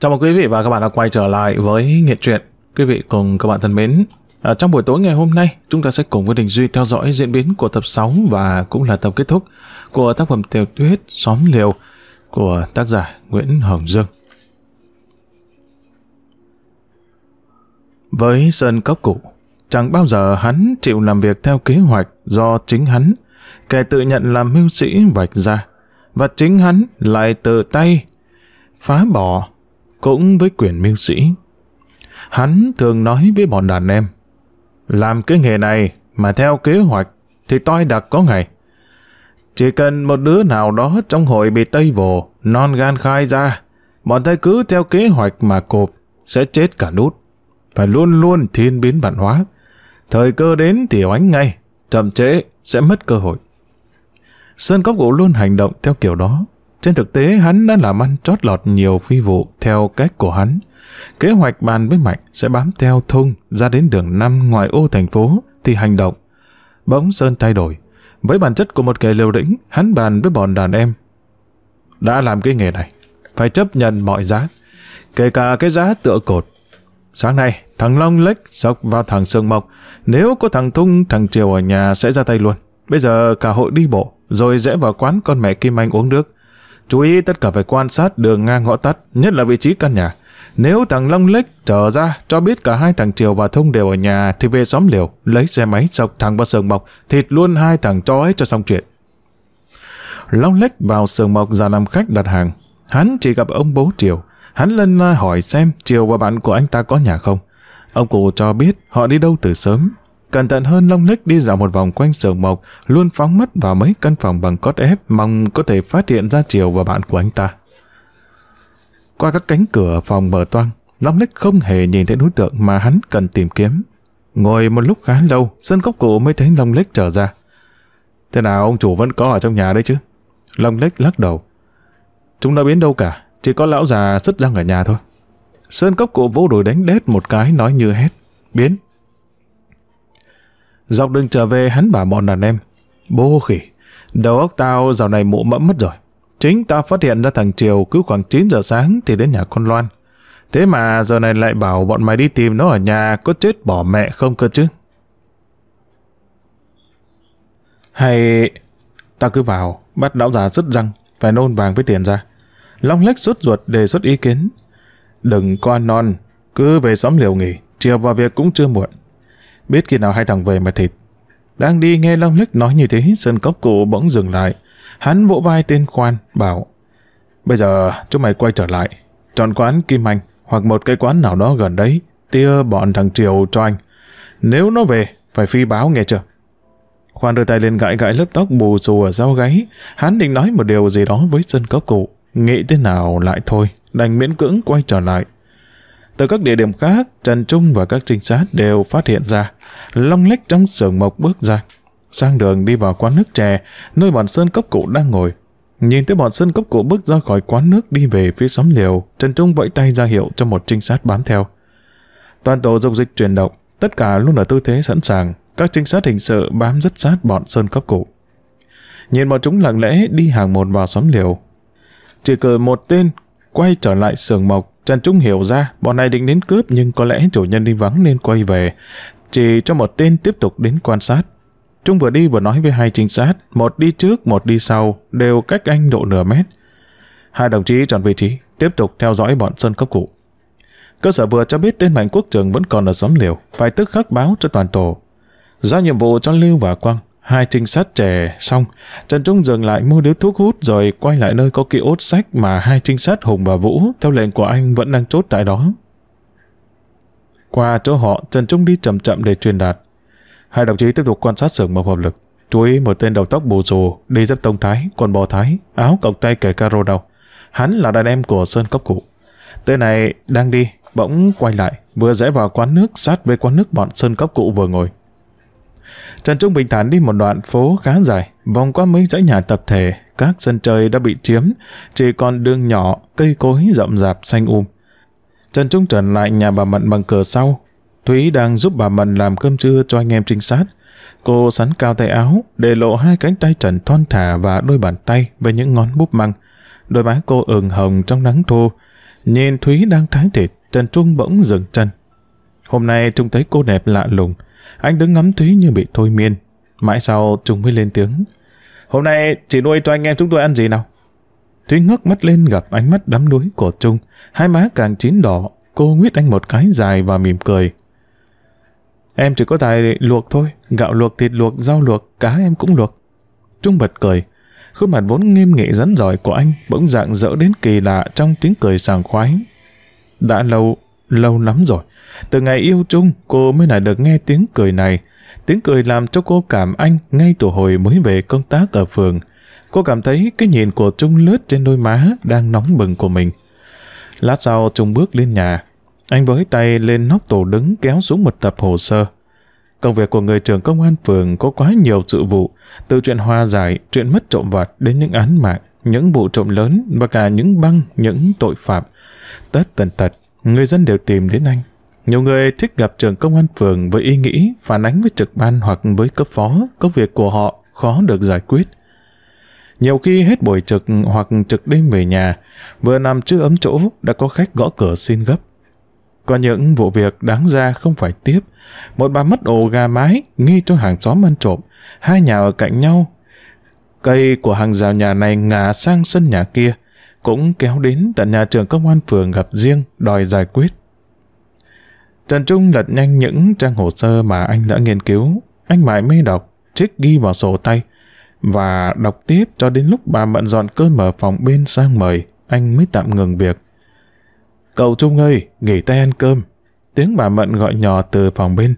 Chào mừng quý vị và các bạn đã quay trở lại với Nghệ truyện. Quý vị cùng các bạn thân mến, ở trong buổi tối ngày hôm nay, chúng ta sẽ cùng với Đình Duy theo dõi diễn biến của tập 6 và cũng là tập kết thúc của tác phẩm tiểu thuyết Xóm Liều của tác giả Nguyễn Hồng Dương. Với Sơn Cốc Cụ, chẳng bao giờ hắn chịu làm việc theo kế hoạch do chính hắn, kẻ tự nhận làm mưu sĩ vạch ra, và chính hắn lại tự tay phá bỏ cũng với quyền mưu sĩ. Hắn thường nói với bọn đàn em, làm cái nghề này mà theo kế hoạch thì toi đặc có ngày. Chỉ cần một đứa nào đó trong hội bị Tây Vồ, non gan khai ra, bọn ta cứ theo kế hoạch mà cộp, sẽ chết cả nút. Phải luôn luôn thiên biến bản hóa. Thời cơ đến thì oánh ngay, chậm trễ sẽ mất cơ hội. Sơn Cốc gỗ luôn hành động theo kiểu đó. Trên thực tế hắn đã làm ăn trót lọt nhiều phi vụ theo cách của hắn. Kế hoạch bàn với Mạnh sẽ bám theo thung ra đến đường năm ngoài ô thành phố thì hành động. Bỗng Sơn thay đổi. Với bản chất của một kẻ liều lĩnh, hắn bàn với bọn đàn em. Đã làm cái nghề này, phải chấp nhận mọi giá, kể cả cái giá tựa cột. Sáng nay, thằng Long lếch sọc vào thằng Sương Mộc. Nếu có thằng Thung, thằng Triều ở nhà sẽ ra tay luôn. Bây giờ cả hội đi bộ, rồi rẽ vào quán con mẹ Kim Anh uống nước. Chú ý tất cả phải quan sát đường ngang ngõ tắt, nhất là vị trí căn nhà. Nếu thằng Long Lếch trở ra cho biết cả hai thằng Triều và Thông đều ở nhà thì về xóm liều, lấy xe máy dọc thằng vào sườn mộc, thịt luôn hai thằng cho ấy cho xong chuyện. Long Lếch vào sườn mộc ra làm khách đặt hàng. Hắn chỉ gặp ông bố Triều. Hắn lên la hỏi xem Triều và bạn của anh ta có nhà không. Ông cụ cho biết họ đi đâu từ sớm. Cẩn thận hơn Long Lích đi dạo một vòng quanh sườn mộc, luôn phóng mắt vào mấy căn phòng bằng cốt ép mong có thể phát hiện ra Triều và bạn của anh ta. Qua các cánh cửa phòng mở toang, Long Lích không hề nhìn thấy đối tượng mà hắn cần tìm kiếm. Ngồi một lúc khá lâu, sân cốc cụ mới thấy Long Lích trở ra. Thế nào ông chủ vẫn có ở trong nhà đấy chứ? Long Lích lắc đầu. Chúng đã biến đâu cả, chỉ có lão già sứt răng ở nhà thôi. Sơn cốc cụ vô đùi đánh đét một cái nói như hét. Biến. Dọc đường trở về hắn bảo bọn đàn em. Bố khỉ, đầu óc tao dạo này mụ mẫm mất rồi. Chính tao phát hiện ra thằng Triều cứ khoảng 9 giờ sáng thì đến nhà con Loan. Thế mà giờ này lại bảo bọn mày đi tìm nó ở nhà có chết bỏ mẹ không cơ chứ? Hay tao cứ vào, bắt lão già rứt răng, phải nôn vàng với tiền ra. Long lách rút ruột đề xuất ý kiến. Đừng có non, cứ về xóm liều nghỉ, chiều vào việc cũng chưa muộn. Biết khi nào hai thằng về mà thịt. Đang đi nghe Long lách nói như thế, sân cốc cụ bỗng dừng lại. Hắn vỗ vai tên khoan, bảo Bây giờ chúng mày quay trở lại, chọn quán Kim Anh hoặc một cái quán nào đó gần đấy, tia bọn thằng Triều cho anh. Nếu nó về, phải phi báo nghe chưa? Khoan đưa tay lên gãi gãi lớp tóc bù xù ở sau gáy. Hắn định nói một điều gì đó với sân cốc cụ. Nghĩ thế nào lại thôi, đành miễn cưỡng quay trở lại. Từ các địa điểm khác, Trần Trung và các trinh sát đều phát hiện ra. Long lách trong sườn mộc bước ra sang đường đi vào quán nước chè, nơi bọn Sơn Cốc Cụ đang ngồi. Nhìn thấy bọn Sơn Cốc Cụ bước ra khỏi quán nước đi về phía xóm liều, Trần Trung vẫy tay ra hiệu cho một trinh sát bám theo. Toàn tổ dục dịch chuyển động, tất cả luôn ở tư thế sẵn sàng, các trinh sát hình sự bám rất sát bọn Sơn Cốc Cụ. Nhìn bọn chúng lặng lẽ đi hàng một vào xóm liều. Chỉ cờ một tên quay trở lại sườn mộc, Trần Trung hiểu ra bọn này định đến cướp nhưng có lẽ chủ nhân đi vắng nên quay về. Chỉ cho một tên tiếp tục đến quan sát. Trung vừa đi vừa nói với hai trinh sát, một đi trước, một đi sau, đều cách anh độ nửa mét. Hai đồng chí chọn vị trí, tiếp tục theo dõi bọn Sơn Cốc Cụ. Cơ sở vừa cho biết tên Mạnh Quốc Trường vẫn còn ở xóm liều, phải tức khắc báo cho toàn tổ. Giao nhiệm vụ cho Lưu và Quang, hai trinh sát trẻ xong, Trần Trung dừng lại mua điếu thuốc hút rồi quay lại nơi có ký ốt sách mà hai trinh sát Hùng và Vũ theo lệnh của anh vẫn đang chốt tại đó. Qua chỗ họ, Trần Trung đi chậm chậm để truyền đạt. Hai đồng chí tiếp tục quan sát sưởng mộc hợp lực. Chú ý một tên đầu tóc bù xù, đi dép tông thái, quần bò thái, áo cộc tay kẻ caro đầu. Hắn là đàn em của Sơn Cốc Cụ. Tên này đang đi, bỗng quay lại, vừa rẽ vào quán nước sát với quán nước bọn Sơn Cốc Cụ vừa ngồi. Trần Trung bình thản đi một đoạn phố khá dài, vòng qua mấy dãy nhà tập thể, các sân chơi đã bị chiếm, chỉ còn đường nhỏ, cây cối rậm rạp xanh um. Trần Trung trở lại nhà bà Mận bằng cửa sau, Thúy đang giúp bà Mận làm cơm trưa cho anh em trinh sát. Cô sắn cao tay áo, để lộ hai cánh tay trần thon thả và đôi bàn tay với những ngón búp măng. Đôi má cô ửng hồng trong nắng thô. Nhìn Thúy đang thái thịt, Trần Trung bỗng dừng chân. Hôm nay Trung thấy cô đẹp lạ lùng. Anh đứng ngắm Thúy như bị thôi miên. Mãi sau Trung mới lên tiếng. Hôm nay chị nuôi cho anh em chúng tôi ăn gì nào? Thúy ngước mắt lên gặp ánh mắt đắm đuối của Trung. Hai má càng chín đỏ. Cô nguyết anh một cái dài và mỉm cười. Em chỉ có tài luộc thôi. Gạo luộc, thịt luộc, rau luộc, cá em cũng luộc. Trung bật cười. Khuôn mặt vốn nghiêm nghị rắn giỏi của anh bỗng dạng dỡ đến kỳ lạ trong tiếng cười sảng khoái. Đã lâu, lâu lắm rồi. Từ ngày yêu Chung cô mới lại được nghe tiếng cười này. Tiếng cười làm cho cô cảm anh ngay từ hồi mới về công tác ở phường. Cô cảm thấy cái nhìn của Trung lướt trên đôi má đang nóng bừng của mình. Lát sau Trung bước lên nhà. Anh với tay lên nóc tủ đứng kéo xuống một tập hồ sơ. Công việc của người trưởng công an phường có quá nhiều sự vụ, từ chuyện hòa giải, chuyện mất trộm vặt đến những án mạng, những vụ trộm lớn và cả những băng, những tội phạm. Tất tần tật, người dân đều tìm đến anh. Nhiều người thích gặp trưởng công an phường với ý nghĩ phản ánh với trực ban hoặc với cấp phó, công việc của họ khó được giải quyết. Nhiều khi hết buổi trực hoặc trực đêm về nhà, vừa nằm chưa ấm chỗ đã có khách gõ cửa xin gấp. Có những vụ việc đáng ra không phải tiếp. Một bà mất ổ gà mái, nghi cho hàng xóm ăn trộm. Hai nhà ở cạnh nhau. Cây của hàng rào nhà này ngả sang sân nhà kia. Cũng kéo đến tận nhà trường công an phường gặp riêng, đòi giải quyết. Trần Trung lật nhanh những trang hồ sơ mà anh đã nghiên cứu. Anh mãi mê đọc, trích ghi vào sổ tay. Và đọc tiếp cho đến lúc bà Mận dọn cơm ở phòng bên sang mời, anh mới tạm ngừng việc. Cậu Trung ơi, nghỉ tay ăn cơm. Tiếng bà Mận gọi nhỏ từ phòng bên.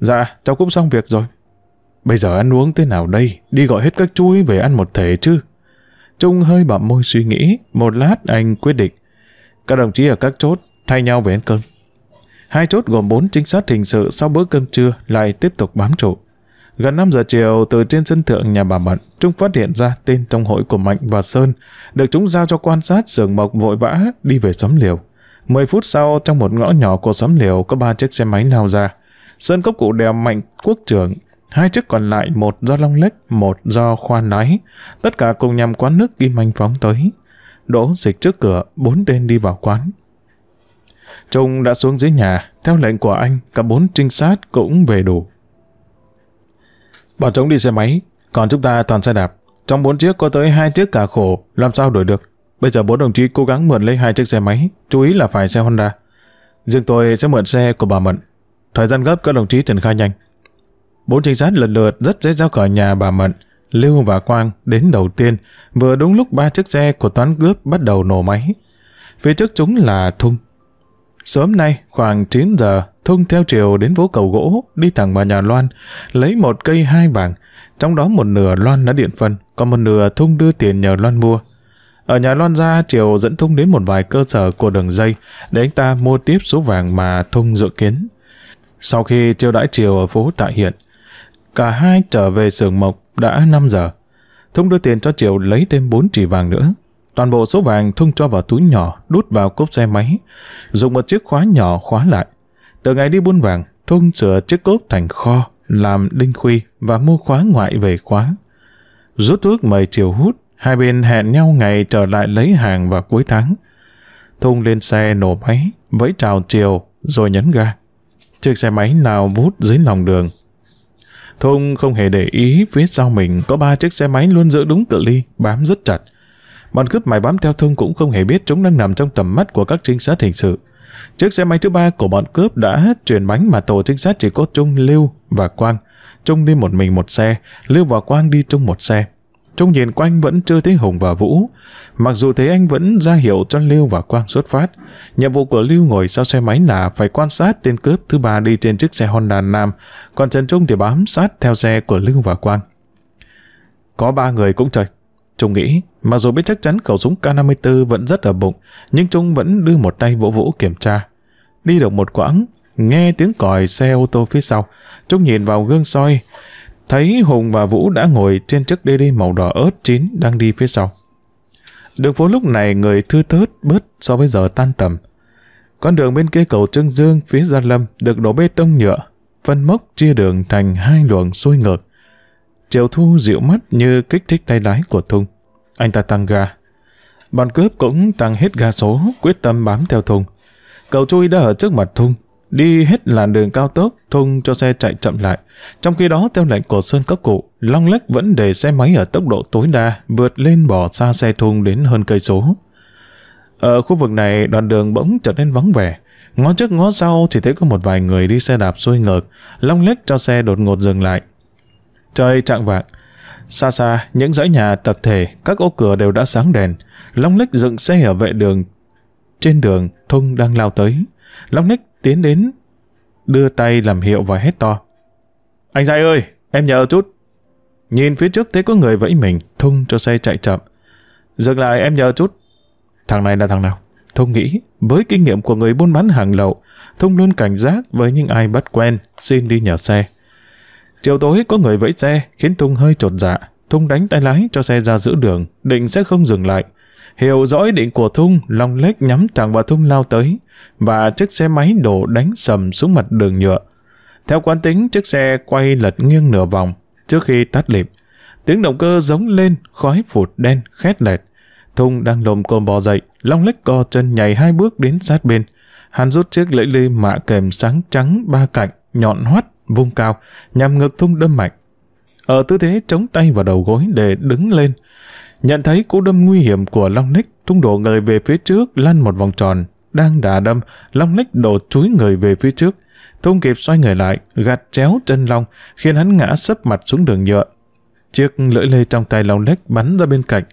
Dạ, cháu cũng xong việc rồi. Bây giờ ăn uống thế nào đây? Đi gọi hết các chú về ăn một thể chứ? Trung hơi bậm môi suy nghĩ. Một lát anh quyết định. Các đồng chí ở các chốt thay nhau về ăn cơm. Hai chốt gồm bốn trinh sát hình sự sau bữa cơm trưa lại tiếp tục bám trụ. Gần 5 giờ chiều, từ trên sân thượng nhà bà Mận, Trung phát hiện ra tên trong hội của Mạnh và Sơn, được chúng giao cho quan sát sưởng mộc vội vã đi về xóm liều. 10 phút sau, trong một ngõ nhỏ của xóm liều có ba chiếc xe máy lao ra. Sơn cốc cụ đèo Mạnh quốc trưởng, hai chiếc còn lại một do Long Lách, một do Khoan Lái. Tất cả cùng nhằm quán nước Kim Anh phóng tới. Đỗ dịch trước cửa, bốn tên đi vào quán. Trung đã xuống dưới nhà, theo lệnh của anh, cả bốn trinh sát cũng về đủ. Bọn chúng đi xe máy, còn chúng ta toàn xe đạp. Trong bốn chiếc có tới hai chiếc cả khổ, làm sao đổi được? Bây giờ bốn đồng chí cố gắng mượn lấy hai chiếc xe máy, chú ý là phải xe Honda. Riêng tôi sẽ mượn xe của bà Mận. Thời gian gấp các đồng chí triển khai nhanh. Bốn trinh sát lần lượt rất dễ ra khỏi nhà bà Mận. Lưu và Quang đến đầu tiên, vừa đúng lúc ba chiếc xe của toán cướp bắt đầu nổ máy. Phía trước chúng là Thung. Sớm nay, khoảng 9 giờ, Thung theo chiều đến phố cầu gỗ, đi thẳng vào nhà Loan, lấy một cây hai bảng, trong đó một nửa Loan đã điện phân, còn một nửa Thung đưa tiền nhờ Loan mua. Ở nhà Loan ra, Triều dẫn Thung đến một vài cơ sở của đường dây để anh ta mua tiếp số vàng mà Thung dự kiến. Sau khi chiêu đãi Triều ở phố Tạ Hiện, cả hai trở về sưởng mộc đã 5 giờ. Thung đưa tiền cho Triều lấy thêm 4 chỉ vàng nữa. Toàn bộ số vàng Thung cho vào túi nhỏ, đút vào cốp xe máy, dùng một chiếc khóa nhỏ khóa lại. Từ ngày đi buôn vàng, Thung sửa chiếc cốp thành kho, làm đinh khuy và mua khóa ngoại về khóa. Rút thuốc mời Triều hút, Hai bên hẹn nhau ngày trở lại lấy hàng vào cuối tháng. Thung lên xe nổ máy, với chào Triệu rồi nhấn ga. Chiếc xe máy nào vút dưới lòng đường. Thông không hề để ý phía sau mình có ba chiếc xe máy luôn giữ đúng cự ly, bám rất chặt. Bọn cướp mày bám theo Thông cũng không hề biết chúng đang nằm trong tầm mắt của các trinh sát hình sự. Chiếc xe máy thứ ba của bọn cướp đã chuyển bánh mà tổ trinh sát chỉ có Trung, Lưu và Quang. Trung đi một mình một xe, Lưu và Quang đi chung một xe. Trung nhìn quanh vẫn chưa thấy Hùng và Vũ. Mặc dù thế anh vẫn ra hiệu cho Lưu và Quang xuất phát. Nhiệm vụ của Lưu ngồi sau xe máy là phải quan sát tên cướp thứ ba đi trên chiếc xe Honda Nam, còn Trần Trung thì bám sát theo xe của Lưu và Quang. Có ba người cũng trời. Trung nghĩ, mặc dù biết chắc chắn khẩu súng K54 vẫn rất ở bụng, nhưng Trung vẫn đưa một tay vỗ vỗ kiểm tra. Đi được một quãng, nghe tiếng còi xe ô tô phía sau. Trung nhìn vào gương soi, thấy Hùng và Vũ đã ngồi trên chiếc đê đi màu đỏ ớt chín đang đi phía sau. Đường phố lúc này người thư thớt bớt so với giờ tan tầm. Con đường bên kia cầu Trương Dương phía Gia Lâm được đổ bê tông nhựa, phân mốc chia đường thành hai luồng xuôi ngược. Triệu Thu dịu mắt như kích thích tay lái của Thung. Anh ta tăng ga. Bọn cướp cũng tăng hết ga số, quyết tâm bám theo Thung. cầu chui đã ở trước mặt Thung, đi hết làn đường cao tốc, Thung cho xe chạy chậm lại. Trong khi đó, theo lệnh của Sơn Cấp Cụ, Long Lách vẫn để xe máy ở tốc độ tối đa, vượt lên bỏ xa xe Thung đến hơn cây số. Ở khu vực này, đoạn đường bỗng trở nên vắng vẻ. Ngó trước ngó sau chỉ thấy có một vài người đi xe đạp xuôi ngược, Long Lách cho xe đột ngột dừng lại. Trời trạng vạng, xa xa, những dãy nhà tập thể, các ô cửa đều đã sáng đèn. Long Lách dựng xe ở vệ đường. Trên đường, Thung đang lao tới. Long Lách tiến đến, đưa tay làm hiệu và hét to. Anh dạy ơi, em nhờ chút. Nhìn phía trước thấy có người vẫy mình, Thung cho xe chạy chậm. Dừng lại em nhờ chút. Thằng này là thằng nào? Thung nghĩ, với kinh nghiệm của người buôn bán hàng lậu, Thung luôn cảnh giác với những ai bắt quen, xin đi nhờ xe. Chiều tối có người vẫy xe, khiến Thung hơi trột dạ. Thung đánh tay lái cho xe ra giữa đường, định sẽ không dừng lại. Hiểu rõ ý định của Thung, Long Lách nhắm thẳng vào Thung lao tới, và chiếc xe máy đổ đánh sầm xuống mặt đường nhựa. Theo quán tính, chiếc xe quay lật nghiêng nửa vòng, trước khi tắt lịp. Tiếng động cơ giống lên, khói phụt đen, khét lẹt. Thung đang lồm cồm bò dậy, Long Lách co chân nhảy hai bước đến sát bên. Hắn rút chiếc lưỡi lê mạ kềm sáng trắng ba cạnh, nhọn hoắt, vung cao, nhằm ngực Thung đâm mạnh. Ở tư thế chống tay vào đầu gối để đứng lên, Nhận thấy cú đâm nguy hiểm của Long Nick, tung đổ người về phía trước lăn một vòng tròn. Đang đà đâm, Long Nick đổ chúi người về phía trước. Thung kịp xoay người lại, gạt chéo chân Long, khiến hắn ngã sấp mặt xuống đường nhựa. Chiếc lưỡi lê trong tay Long Nick bắn ra bên cạnh.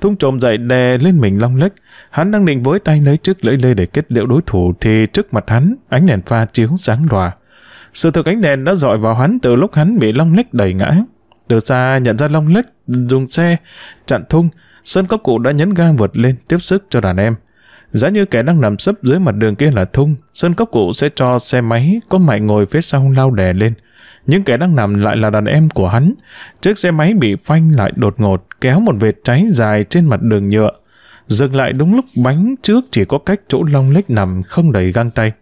Thung trộm dậy đè lên mình Long Lích. Hắn đang định với tay lấy chiếc lưỡi lê để kết liễu đối thủ thì trước mặt hắn, ánh đèn pha chiếu sáng lòa. Sự thực ánh đèn đã dọi vào hắn từ lúc hắn bị Long Lích đẩy ngã. Từ xa nhận ra Long Lách dùng xe chặn thung, Sơn Cốc Cụ đã nhấn ga vượt lên tiếp sức cho đàn em. Giá như kẻ đang nằm sấp dưới mặt đường kia là thung, Sơn Cốc Cụ sẽ cho xe máy có mại ngồi phía sau lao đè lên. những kẻ đang nằm lại là đàn em của hắn. Chiếc xe máy bị phanh lại đột ngột, kéo một vệt cháy dài trên mặt đường nhựa. Dừng lại đúng lúc bánh trước chỉ có cách chỗ Long Lách nằm không đầy găng tay.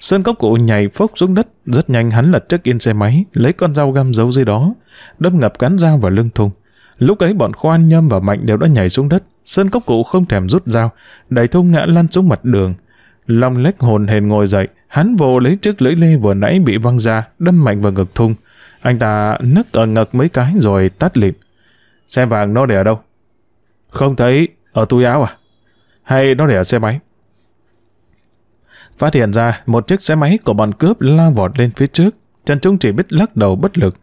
Sơn cốc cụ nhảy phốc xuống đất, rất nhanh hắn lật chiếc yên xe máy, lấy con dao găm giấu dưới đó, đâm ngập cán dao vào lưng thùng. Lúc ấy bọn khoan nhâm và mạnh đều đã nhảy xuống đất, Sơn cốc cụ không thèm rút dao, đẩy thung ngã lăn xuống mặt đường. Long lách hồn hền ngồi dậy, hắn vồ lấy chiếc lưỡi lê vừa nãy bị văng ra, đâm mạnh vào ngực thung. Anh ta nấc ở ngực mấy cái rồi tắt lịm. Xe vàng nó để ở đâu? Không thấy, ở túi áo à? Hay nó để ở xe máy? Phát hiện ra, một chiếc xe máy của bọn cướp la vọt lên phía trước. Trần Trung chỉ biết lắc đầu bất lực.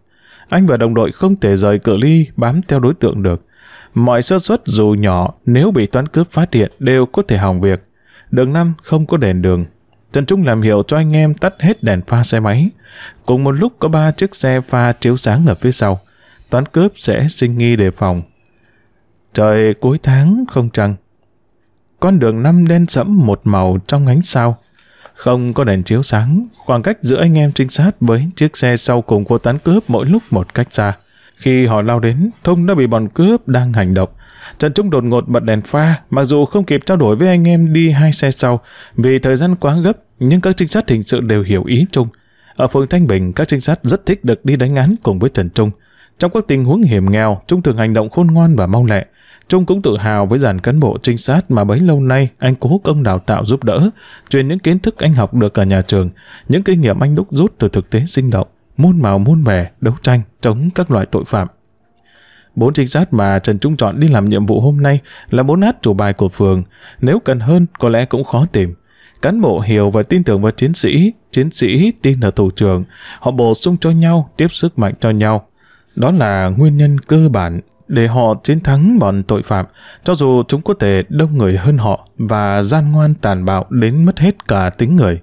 Anh và đồng đội không thể rời cự ly, bám theo đối tượng được. Mọi sơ suất dù nhỏ, nếu bị toán cướp phát hiện đều có thể hỏng việc. Đường năm không có đèn đường. Trần Trung làm hiệu cho anh em tắt hết đèn pha xe máy. Cùng một lúc có ba chiếc xe pha chiếu sáng ở phía sau. Toán cướp sẽ sinh nghi đề phòng. Trời cuối tháng không trăng. Con đường năm đen sẫm một màu trong ánh sao. Không có đèn chiếu sáng, khoảng cách giữa anh em trinh sát với chiếc xe sau cùng của tán cướp mỗi lúc một cách xa. Khi họ lao đến, Thông đã bị bọn cướp đang hành động. Trần Trung đột ngột bật đèn pha, mặc dù không kịp trao đổi với anh em đi hai xe sau, vì thời gian quá gấp, nhưng các trinh sát hình sự đều hiểu ý Trung. Ở phường Thanh Bình, các trinh sát rất thích được đi đánh án cùng với Trần Trung. Trong các tình huống hiểm nghèo, Trung thường hành động khôn ngoan và mau lẹ. Trung cũng tự hào với dàn cán bộ trinh sát mà bấy lâu nay anh cố công đào tạo giúp đỡ, truyền những kiến thức anh học được ở nhà trường, những kinh nghiệm anh đúc rút từ thực tế sinh động, muôn màu muôn vẻ, đấu tranh, chống các loại tội phạm. Bốn trinh sát mà Trần Trung chọn đi làm nhiệm vụ hôm nay là bốn át chủ bài của phường. Nếu cần hơn, có lẽ cũng khó tìm. Cán bộ hiểu và tin tưởng vào chiến sĩ, chiến sĩ tin ở thủ trưởng. Họ bổ sung cho nhau, tiếp sức mạnh cho nhau. Đó là nguyên nhân cơ bản để họ chiến thắng bọn tội phạm, cho dù chúng có thể đông người hơn họ và gian ngoan tàn bạo đến mất hết cả tính người.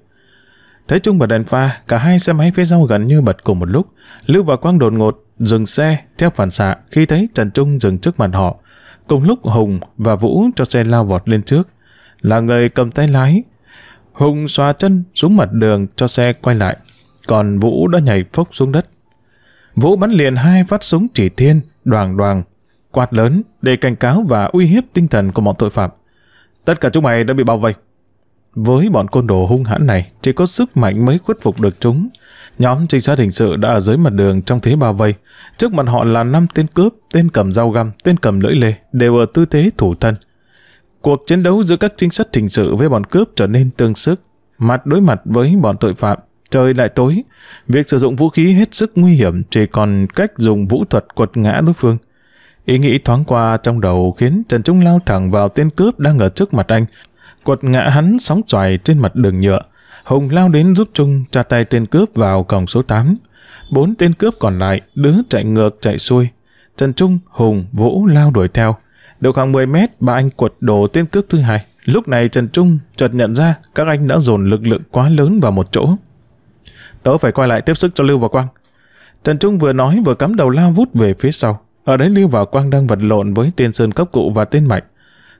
Thấy Trung bật đèn pha, cả hai xe máy phía sau gần như bật cùng một lúc. Lưu và Quang đột ngột dừng xe theo phản xạ khi thấy Trần Trung dừng trước mặt họ. Cùng lúc Hùng và Vũ cho xe lao vọt lên trước. Là người cầm tay lái. Hùng xoa chân xuống mặt đường cho xe quay lại. Còn Vũ đã nhảy phốc xuống đất. Vũ bắn liền hai phát súng chỉ thiên, đoàn đoàn quạt lớn để cảnh cáo và uy hiếp tinh thần của bọn tội phạm. Tất cả chúng mày đã bị bao vây. Với bọn côn đồ hung hãn này, chỉ có sức mạnh mới khuất phục được chúng. Nhóm trinh sát hình sự đã ở dưới mặt đường trong thế bao vây. Trước mặt họ là năm tên cướp, tên cầm dao găm, tên cầm lưỡi lê, đều ở tư thế thủ thân. Cuộc chiến đấu giữa các trinh sát hình sự với bọn cướp trở nên tương sức. Mặt đối mặt với bọn tội phạm, trời lại tối. Việc sử dụng vũ khí hết sức nguy hiểm chỉ còn cách dùng vũ thuật quật ngã đối phương. Ý nghĩ thoáng qua trong đầu khiến Trần Trung lao thẳng vào tên cướp đang ở trước mặt anh. Quật ngã hắn sóng xoài trên mặt đường nhựa. Hùng lao đến giúp Trung tra tay tên cướp vào cổng số 8. Bốn tên cướp còn lại, đứa chạy ngược chạy xuôi. Trần Trung, Hùng, Vũ lao đuổi theo. Được khoảng 10 mét, ba anh quật đổ tên cướp thứ hai. Lúc này Trần Trung chợt nhận ra các anh đã dồn lực lượng quá lớn vào một chỗ. Tớ phải quay lại tiếp sức cho Lưu và Quang. Trần Trung vừa nói vừa cắm đầu lao vút về phía sau. Ở đấy Lưu và Quang đang vật lộn với tên Sơn Cấp Cụ và tên Mạnh.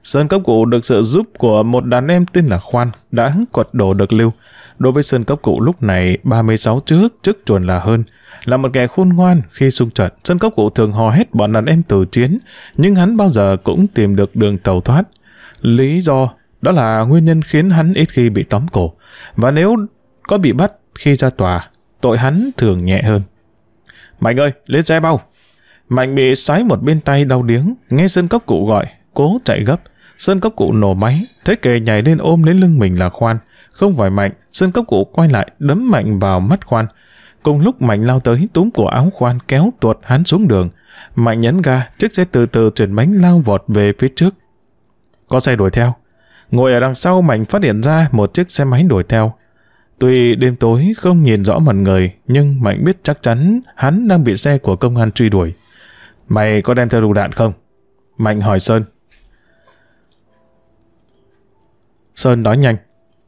Sơn Cấp Cụ được sự giúp của một đàn em tên là Khoan đã quật đổ được Lưu. Đối với Sơn Cấp Cụ lúc này 36 trước, trước chuồn là hơn. Là một kẻ khôn ngoan khi xung trận, Sơn Cấp Cụ thường hò hét bọn đàn em từ chiến, nhưng hắn bao giờ cũng tìm được đường tàu thoát. Lý do đó là nguyên nhân khiến hắn ít khi bị tóm cổ. Và nếu có bị bắt khi ra tòa, tội hắn thường nhẹ hơn. Mạnh ơi, lên xe bao! Mạnh bị sái một bên tay đau điếng, nghe Sơn Cốc Cụ gọi, cố chạy gấp. Sơn Cốc Cụ nổ máy, thấy kề nhảy lên ôm lấy lưng mình là Khoan. Không phải Mạnh, Sơn Cốc Cụ quay lại đấm Mạnh vào mắt Khoan. Cùng lúc Mạnh lao tới túm cổ áo Khoan kéo tuột hắn xuống đường. Mạnh nhấn ga, chiếc xe từ từ chuyển bánh lao vọt về phía trước. Có xe đuổi theo. Ngồi ở đằng sau Mạnh phát hiện ra một chiếc xe máy đuổi theo. Tuy đêm tối không nhìn rõ mặt người, nhưng Mạnh biết chắc chắn hắn đang bị xe của công an truy đuổi. Mày có đem theo lựu đạn không? Mạnh hỏi Sơn. Sơn nói nhanh.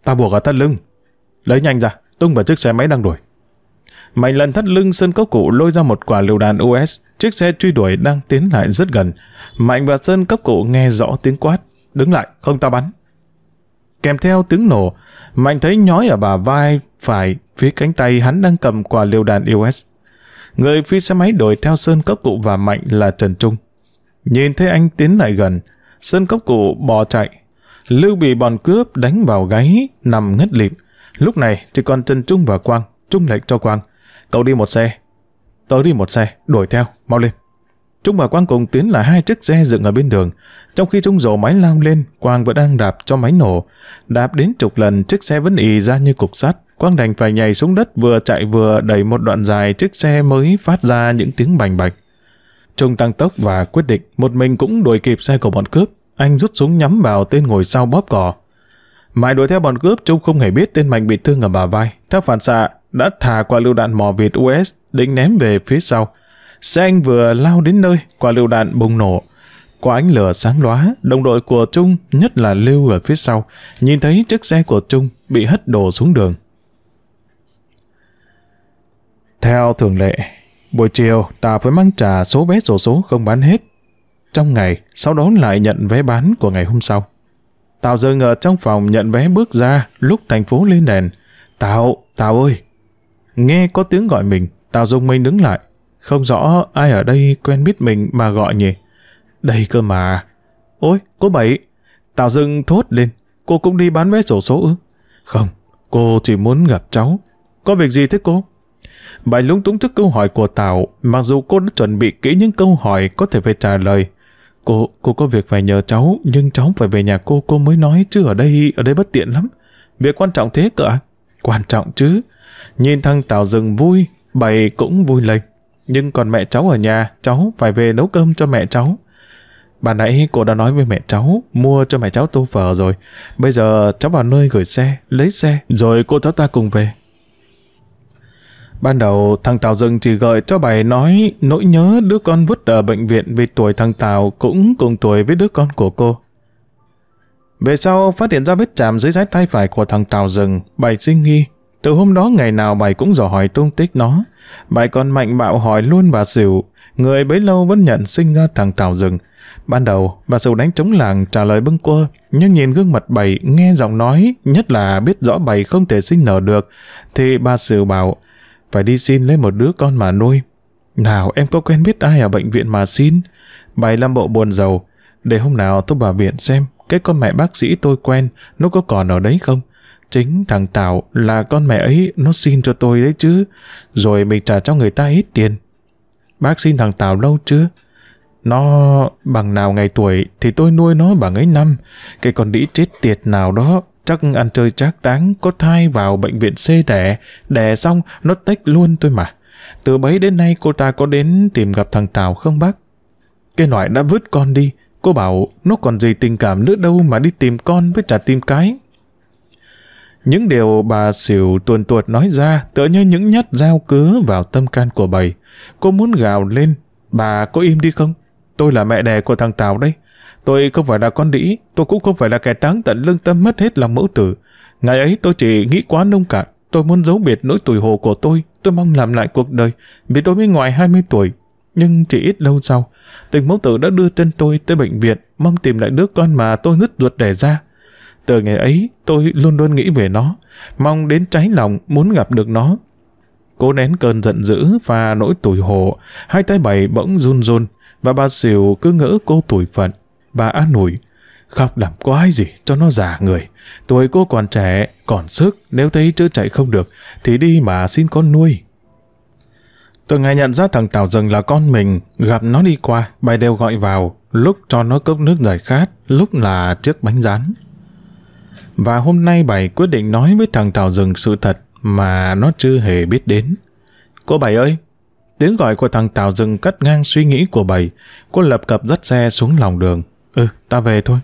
Ta buộc ở thắt lưng. Lấy nhanh ra, tung vào chiếc xe máy đang đuổi. Mạnh lần thắt lưng Sơn cốc cụ lôi ra một quả lựu đạn US. Chiếc xe truy đuổi đang tiến lại rất gần. Mạnh và Sơn cấp cụ nghe rõ tiếng quát. Đứng lại, không ta bắn. Kèm theo tiếng nổ, Mạnh thấy nhói ở bà vai phải phía cánh tay hắn đang cầm quả liều đạn US. Người phi xe máy đuổi theo Sơn Cốc Cụ và Mạnh là Trần Trung. Nhìn thấy anh tiến lại gần, Sơn Cốc Cụ bỏ chạy. Lưu bị bọn cướp đánh vào gáy, nằm ngất lịm. Lúc này chỉ còn Trần Trung và Quang. Trung lệnh cho Quang. Cậu đi một xe. Tớ đi một xe, đuổi theo, mau lên. Trung và Quang cùng tiến là hai chiếc xe dựng ở bên đường. Trong khi Trung rổ máy lao lên, Quang vẫn đang đạp cho máy nổ. Đạp đến chục lần, chiếc xe vẫn ì ra như cục sắt. Quang đành phải nhảy xuống đất vừa chạy vừa đẩy một đoạn dài chiếc xe mới phát ra những tiếng bành bạch. Trung tăng tốc và quyết định một mình cũng đuổi kịp xe của bọn cướp. Anh rút súng nhắm vào tên ngồi sau bóp cò. Mãi đuổi theo bọn cướp, Trung không hề biết tên Mạnh bị thương ở bà vai. Theo phản xạ, đã thả quả lưu đạn mò Việt US định ném về phía sau. Xe anh vừa lao đến nơi, quả lựu đạn bùng nổ. Qua ánh lửa sáng lóa, đồng đội của Trung, nhất là Lưu ở phía sau, nhìn thấy chiếc xe của Trung bị hất đổ xuống đường. Theo thường lệ, buổi chiều ta phải mang trả số vé sổ số không bán hết. Trong ngày, sau đó lại nhận vé bán của ngày hôm sau. Tào dừng ở trong phòng nhận vé bước ra lúc thành phố lên đèn. Tào, Tào ơi! Nghe có tiếng gọi mình, Tào dùng mình đứng lại. Không rõ ai ở đây quen biết mình mà gọi nhỉ. Đây cơ mà. Ôi, cô Bảy. Tào dừng thốt lên. Cô cũng đi bán vé sổ số ư? Không, cô chỉ muốn gặp cháu. Có việc gì thế cô? Bảy lúng túng trước câu hỏi của Tào, mặc dù cô đã chuẩn bị kỹ những câu hỏi có thể phải trả lời. Cô, cô có việc phải nhờ cháu, nhưng cháu phải về nhà cô, cô mới nói, chứ ở đây, ở đây bất tiện lắm. Việc quan trọng thế cơ à? Quan trọng chứ. Nhìn thằng Tào rừng vui, bày cũng vui lên. Nhưng còn mẹ cháu ở nhà, cháu phải về nấu cơm cho mẹ cháu. Bà nãy cô đã nói với mẹ cháu, mua cho mẹ cháu tô phở rồi. Bây giờ cháu vào nơi gửi xe, lấy xe, rồi cô cháu ta cùng về. Ban đầu, thằng Tào Dừng chỉ gợi cho bài nói nỗi nhớ đứa con vứt ở bệnh viện vì tuổi thằng Tào cũng cùng tuổi với đứa con của cô. Về sau, phát hiện ra vết chạm dưới trái tay phải của thằng Tào Dừng, bài sinh nghi. Từ hôm đó ngày nào bài cũng dò hỏi tung tích nó. Bài còn mạnh bạo hỏi luôn bà Sửu, người bấy lâu vẫn nhận sinh ra thằng Tào Rừng. Ban đầu, bà Sửu đánh trống làng trả lời bâng quơ, nhưng nhìn gương mặt bày, nghe giọng nói, nhất là biết rõ bày không thể sinh nở được, thì bà Sửu bảo, phải đi xin lấy một đứa con mà nuôi. Nào em có quen biết ai ở bệnh viện mà xin? Bày làm bộ buồn giàu, để hôm nào tôi vào viện xem, cái con mẹ bác sĩ tôi quen, nó có còn ở đấy không? Chính thằng Tảo là con mẹ ấy nó xin cho tôi đấy chứ. Rồi mình trả cho người ta ít tiền. Bác xin thằng Tảo lâu chưa? Nó bằng nào ngày tuổi thì tôi nuôi nó bằng ấy năm. Cái con đĩ chết tiệt nào đó chắc ăn chơi trác táng có thai vào bệnh viện xê đẻ. Đẻ xong nó tách luôn tôi mà. Từ bấy đến nay cô ta có đến tìm gặp thằng Tào không bác? Cái loại đã vứt con đi. Cô bảo nó còn gì tình cảm nữa đâu mà đi tìm con với trả tìm cái. Những điều bà xỉu tuần tuột nói ra tựa như những nhát dao cứa vào tâm can của bầy. Cô muốn gào lên, bà có im đi không? Tôi là mẹ đẻ của thằng Tào đây. Tôi không phải là con đĩ, tôi cũng không phải là kẻ táng tận lương tâm mất hết lòng mẫu tử. Ngày ấy tôi chỉ nghĩ quá nông cạn, tôi muốn giấu biệt nỗi tuổi hồ của tôi, tôi mong làm lại cuộc đời, vì tôi mới ngoài 20 tuổi. Nhưng chỉ ít lâu sau, tình mẫu tử đã đưa chân tôi tới bệnh viện, mong tìm lại đứa con mà tôi nứt ruột đẻ ra. Từ ngày ấy, tôi luôn luôn nghĩ về nó, mong đến trái lòng muốn gặp được nó. Cố nén cơn giận dữ và nỗi tủi hổ, hai tay bảy bỗng run run, và bà xỉu cứ ngỡ cô tủi phận. Bà an ủi, khóc làm quái gì cho nó già người. Tuổi cô còn trẻ, còn sức, nếu thấy chưa chạy không được, thì đi mà xin con nuôi. Từ ngày nhận ra thằng Tào Rừng là con mình, gặp nó đi qua, bài đều gọi vào, lúc cho nó cốc nước giải khát, lúc là chiếc bánh rán. Và hôm nay bài quyết định nói với thằng Tào Rừng sự thật mà nó chưa hề biết đến. Cô bảy ơi! Tiếng gọi của thằng Tào Rừng cắt ngang suy nghĩ của bảy. Cô lập cập dắt xe xuống lòng đường. Ừ, ta về thôi.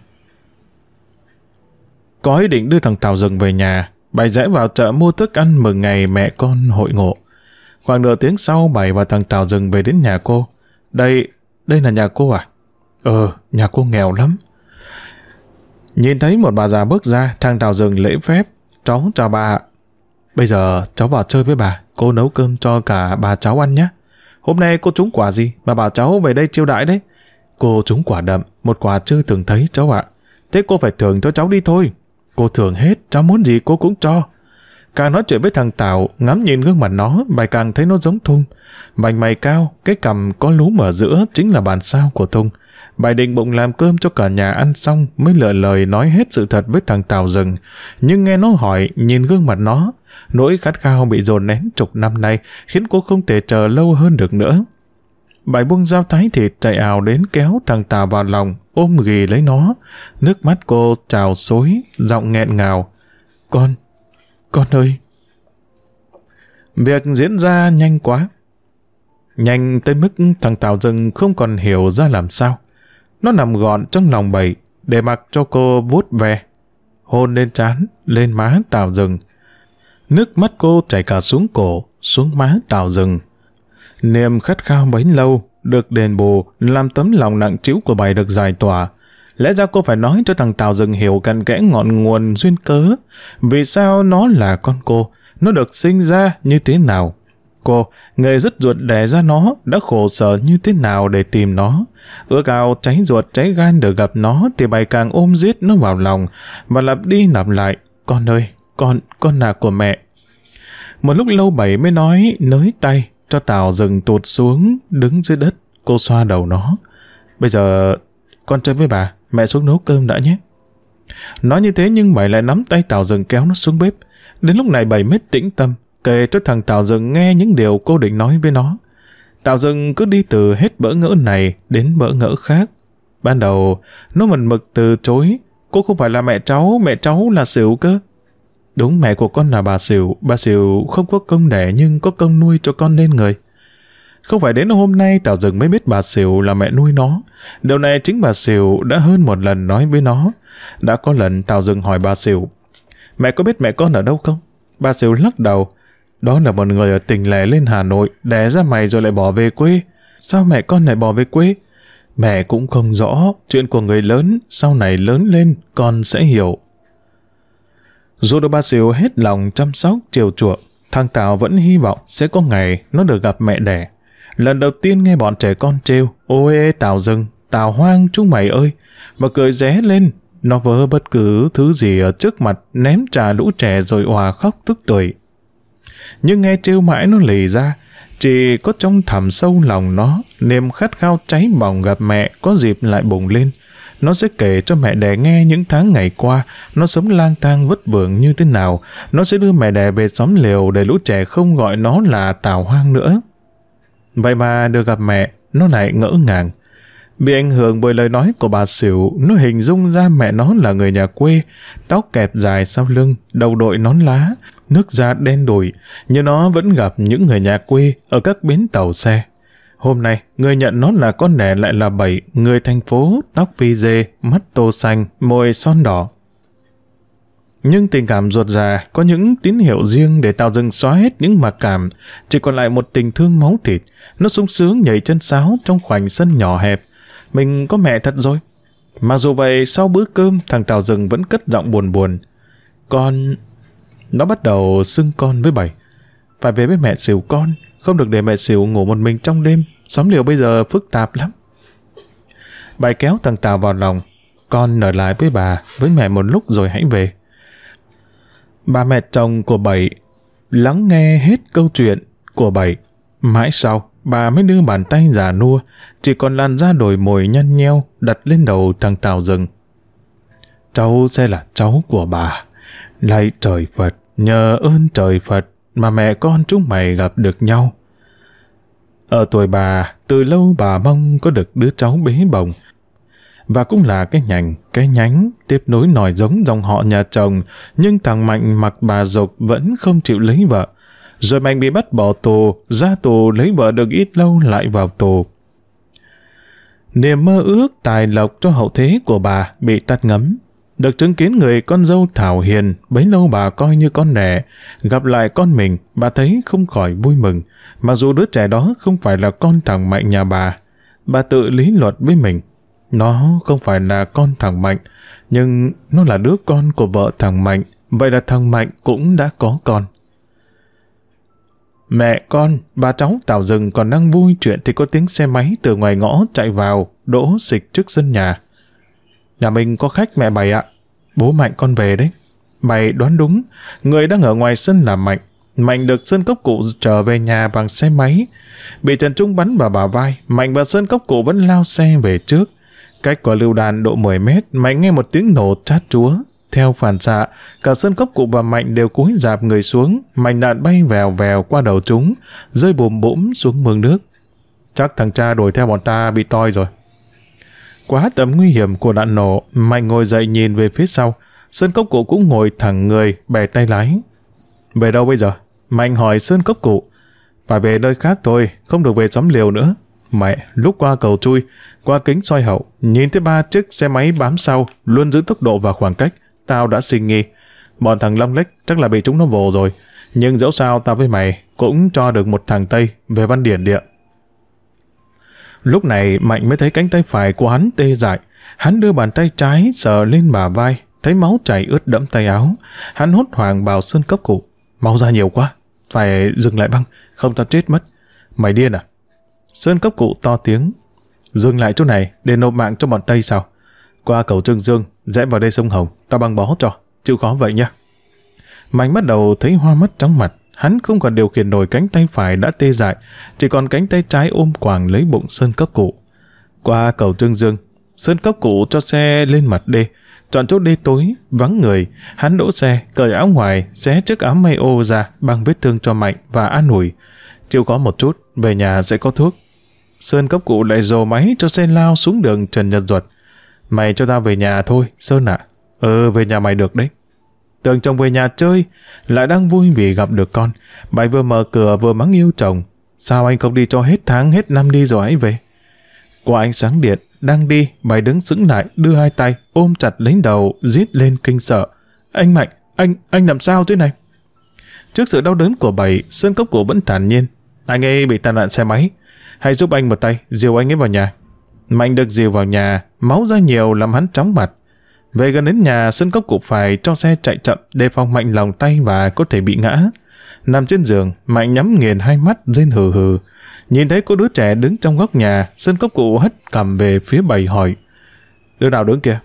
Có ý định đưa thằng Tào Rừng về nhà. Bảy rẽ vào chợ mua thức ăn mừng ngày mẹ con hội ngộ. Khoảng nửa tiếng sau, bảy và thằng Tào Rừng về đến nhà cô. Đây, đây là nhà cô à? Ờ, nhà cô nghèo lắm. Nhìn thấy một bà già bước ra, thằng Tào Rừng lễ phép. Cháu chào bà Bây giờ cháu vào chơi với bà, cô nấu cơm cho cả bà cháu ăn nhé. Hôm nay cô trúng quả gì mà bảo cháu về đây chiêu đãi đấy? Cô trúng quả đậm, một quả chưa từng thấy cháu ạ. Thế cô phải thưởng cho cháu đi thôi. Cô thưởng hết, cháu muốn gì cô cũng cho. Càng nói chuyện với thằng Tào, ngắm nhìn gương mặt nó, bài càng thấy nó giống Thung. Vành mày cao, cái cằm có lúm ở giữa chính là bàn sao của Thung. Bài định bụng làm cơm cho cả nhà ăn xong mới lỡ lời nói hết sự thật với thằng Tào rừng. Nhưng nghe nó hỏi, nhìn gương mặt nó, nỗi khát khao bị dồn nén chục năm nay khiến cô không thể chờ lâu hơn được nữa. Bài buông dao thái thịt chạy ào đến kéo thằng Tào vào lòng, ôm ghì lấy nó. Nước mắt cô trào xối, giọng nghẹn ngào. Con, con ơi! Việc diễn ra nhanh quá. Nhanh tới mức thằng Tào rừng không còn hiểu ra làm sao. Nó nằm gọn trong lòng bầy, để mặc cho cô vuốt ve. Hôn lên trán, lên má Tào rừng. Nước mắt cô chảy cả xuống cổ, xuống má Tào rừng. Niềm khát khao bấy lâu, được đền bù, làm tấm lòng nặng trĩu của bài được giải tỏa. Lẽ ra cô phải nói cho thằng Tào rừng hiểu cặn kẽ ngọn nguồn duyên cớ. Vì sao nó là con cô? Nó được sinh ra như thế nào? Cô, người rất ruột đẻ ra nó, đã khổ sở như thế nào để tìm nó. Ước ao cháy ruột cháy gan được gặp nó thì bài càng ôm giết nó vào lòng và lặp đi lặp lại. Con ơi, con, con là của mẹ. Một lúc lâu bảy mới nói, nới tay, cho Tào rừng tụt xuống, đứng dưới đất. Cô xoa đầu nó. Bây giờ, con chơi với bà, mẹ xuống nấu cơm đã nhé. Nói như thế nhưng bảy lại nắm tay Tào rừng kéo nó xuống bếp. Đến lúc này bảy mới tĩnh tâm, kể cho thằng Tào rừng nghe những điều cô định nói với nó. Tào rừng cứ đi từ hết bỡ ngỡ này đến bỡ ngỡ khác. Ban đầu, nó mần mực từ chối. Cô không phải là mẹ cháu, mẹ cháu là xỉu cơ. Đúng mẹ của con là bà Sỉu, bà Sỉu không có công đẻ nhưng có công nuôi cho con nên người. Không phải đến hôm nay Tào Dừng mới biết bà Sỉu là mẹ nuôi nó. Điều này chính bà Sỉu đã hơn một lần nói với nó. Đã có lần Tào Dừng hỏi bà Sỉu, mẹ có biết mẹ con ở đâu không? Bà Sỉu lắc đầu, đó là một người ở tỉnh lẻ lên Hà Nội, đẻ ra mày rồi lại bỏ về quê. Sao mẹ con lại bỏ về quê? Mẹ cũng không rõ, chuyện của người lớn, sau này lớn lên, con sẽ hiểu. Dù được ba xỉu hết lòng chăm sóc, chiều chuộng, thằng Tào vẫn hy vọng sẽ có ngày nó được gặp mẹ đẻ. Lần đầu tiên nghe bọn trẻ con trêu, ôi ê Tào rừng, Tào hoang chúng mày ơi, và cười ré lên, nó vỡ bất cứ thứ gì ở trước mặt, ném trà lũ trẻ rồi òa khóc tức tuổi nhưng nghe trêu mãi nó lì ra. Chỉ có trong thẳm sâu lòng nó, niềm khát khao cháy bỏng gặp mẹ có dịp lại bùng lên. Nó sẽ kể cho mẹ đẻ nghe những tháng ngày qua, nó sống lang thang vất vưởng như thế nào. Nó sẽ đưa mẹ đẻ về xóm liều để lũ trẻ không gọi nó là tào hoang nữa. Vậy mà được gặp mẹ, nó lại ngỡ ngàng. Bị ảnh hưởng bởi lời nói của bà xỉu, nó hình dung ra mẹ nó là người nhà quê, tóc kẹp dài sau lưng, đầu đội nón lá, nước da đen đùi, nhưng nó vẫn gặp những người nhà quê ở các bến tàu xe. Hôm nay, người nhận nó là con đẻ lại là bảy, người thành phố, tóc phi dê, mắt tô xanh, môi son đỏ. Nhưng tình cảm ruột già có những tín hiệu riêng để tạo dừng xóa hết những mặc cảm, chỉ còn lại một tình thương máu thịt. Nó sung sướng nhảy chân sáo trong khoảnh sân nhỏ hẹp. Mình có mẹ thật rồi. Mà dù vậy, sau bữa cơm, thằng Tào Rừng vẫn cất giọng buồn buồn. Con... Nó bắt đầu xưng con với bảy. Phải về với mẹ xỉu con, không được để mẹ xỉu ngủ một mình trong đêm. Xóm liều bây giờ phức tạp lắm. Bảy kéo thằng Tào vào lòng. Con ở lại với bà, với mẹ một lúc rồi hãy về. Bà mẹ chồng của Bảy lắng nghe hết câu chuyện của Bảy. Mãi sau, bà mới đưa bàn tay già nua, chỉ còn làn da đồi mồi nhăn nheo đặt lên đầu thằng Tào rừng. Cháu sẽ là cháu của bà. Lạy trời Phật, nhờ ơn trời Phật mà mẹ con chúng mày gặp được nhau. Ở tuổi bà, từ lâu bà mong có được đứa cháu bế bồng, và cũng là cái nhành, cái nhánh tiếp nối nòi giống dòng họ nhà chồng, nhưng thằng Mạnh mặc bà dục vẫn không chịu lấy vợ. Rồi Mạnh bị bắt bỏ tù, ra tù lấy vợ được ít lâu lại vào tù. Niềm mơ ước tài lộc cho hậu thế của bà bị tắt ngấm. Được chứng kiến người con dâu Thảo Hiền, bấy lâu bà coi như con đẻ, gặp lại con mình, bà thấy không khỏi vui mừng, mặc dù đứa trẻ đó không phải là con thằng Mạnh nhà bà. Bà tự lý luật với mình, nó không phải là con thằng Mạnh, nhưng nó là đứa con của vợ thằng Mạnh, vậy là thằng Mạnh cũng đã có con. Mẹ con, bà cháu Tào Rừng còn đang vui chuyện thì có tiếng xe máy từ ngoài ngõ chạy vào, đỗ xịch trước sân nhà. Nhà mình có khách mẹ bày ạ. Bố Mạnh con về đấy. Bày đoán đúng, người đang ở ngoài sân là Mạnh. Mạnh được Sơn Cốc Cụ trở về nhà bằng xe máy. Bị Trần Trung bắn vào bả vai, Mạnh và Sơn Cốc Cụ vẫn lao xe về trước. Cách quả lưu đàn độ 10 mét, Mạnh nghe một tiếng nổ chát chúa. Theo phản xạ, cả sơn cốc cụ và Mạnh đều cúi dạp người xuống, mạnh đạn bay vèo vèo qua đầu chúng, rơi bùm bũm xuống mương nước. Chắc thằng cha đuổi theo bọn ta bị toi rồi. Quá tầm nguy hiểm của đạn nổ, Mạnh ngồi dậy nhìn về phía sau. Sơn cốc cụ cũng ngồi thẳng người, bẻ tay lái. Về đâu bây giờ? Mạnh hỏi Sơn cốc cụ. Phải về nơi khác thôi, không được về xóm liều nữa. Mẹ, lúc qua cầu chui, qua kính soi hậu, nhìn thấy ba chiếc xe máy bám sau, luôn giữ tốc độ và khoảng cách. Tao đã suy nghi. Bọn thằng Long Lách chắc là bị chúng nó vồ rồi. Nhưng dẫu sao tao với mày cũng cho được một thằng Tây về văn điển địa. Lúc này Mạnh mới thấy cánh tay phải của hắn tê dại. Hắn đưa bàn tay trái sờ lên bà vai, thấy máu chảy ướt đẫm tay áo. Hắn hốt hoảng bảo sơn cấp cụ. Máu ra nhiều quá. Phải dừng lại băng, không tao chết mất. Mày điên à? Sơn cấp cụ to tiếng. Dừng lại chỗ này để nộp mạng cho bọn Tây sao? Qua cầu Trương Dương, rẽ vào đây sông Hồng, tao băng bó cho, chịu khó vậy nha. Mạnh bắt đầu thấy hoa mắt trong mặt, hắn không còn điều khiển nổi cánh tay phải đã tê dại, chỉ còn cánh tay trái ôm quàng lấy bụng Sơn cấp cụ. Qua cầu Trương Dương, Sơn cấp cụ cho xe lên mặt đê, chọn chỗ đê tối, vắng người, hắn đỗ xe, cởi áo ngoài, xé chiếc áo may ô ra, băng vết thương cho Mạnh và an ủi. Chịu có một chút, về nhà sẽ có thuốc. Sơn cấp cụ lại dồ máy cho xe lao xuống đường Trần Nhật Duật. Mày cho tao về nhà thôi, Sơn ạ. À. Ừ, về nhà mày được đấy. Tưởng chồng về nhà chơi, lại đang vui vì gặp được con. Bà vừa mở cửa vừa mắng yêu chồng. Sao anh không đi cho hết tháng, hết năm đi rồi ấy về? Qua ánh sáng điện, đang đi, bà đứng sững lại, đưa hai tay, ôm chặt lấy đầu, giết lên kinh sợ. Anh Mạnh, anh, anh làm sao thế này? Trước sự đau đớn của bảy, Sơn Cốc Cổ vẫn thản nhiên. Anh ấy bị tai nạn xe máy. Hãy giúp anh một tay, dìu anh ấy vào nhà. Mạnh được dìu vào nhà, máu ra nhiều làm hắn chóng mặt. Về gần đến nhà, Sơn Cốc Cụ phải cho xe chạy chậm đề phòng Mạnh lòng tay và có thể bị ngã. Nằm trên giường, Mạnh nhắm nghiền hai mắt, rên hừ hừ. Nhìn thấy có đứa trẻ đứng trong góc nhà, Sơn Cốc Cụ hất cầm về phía bầy hỏi. Đứa nào đứng kia?"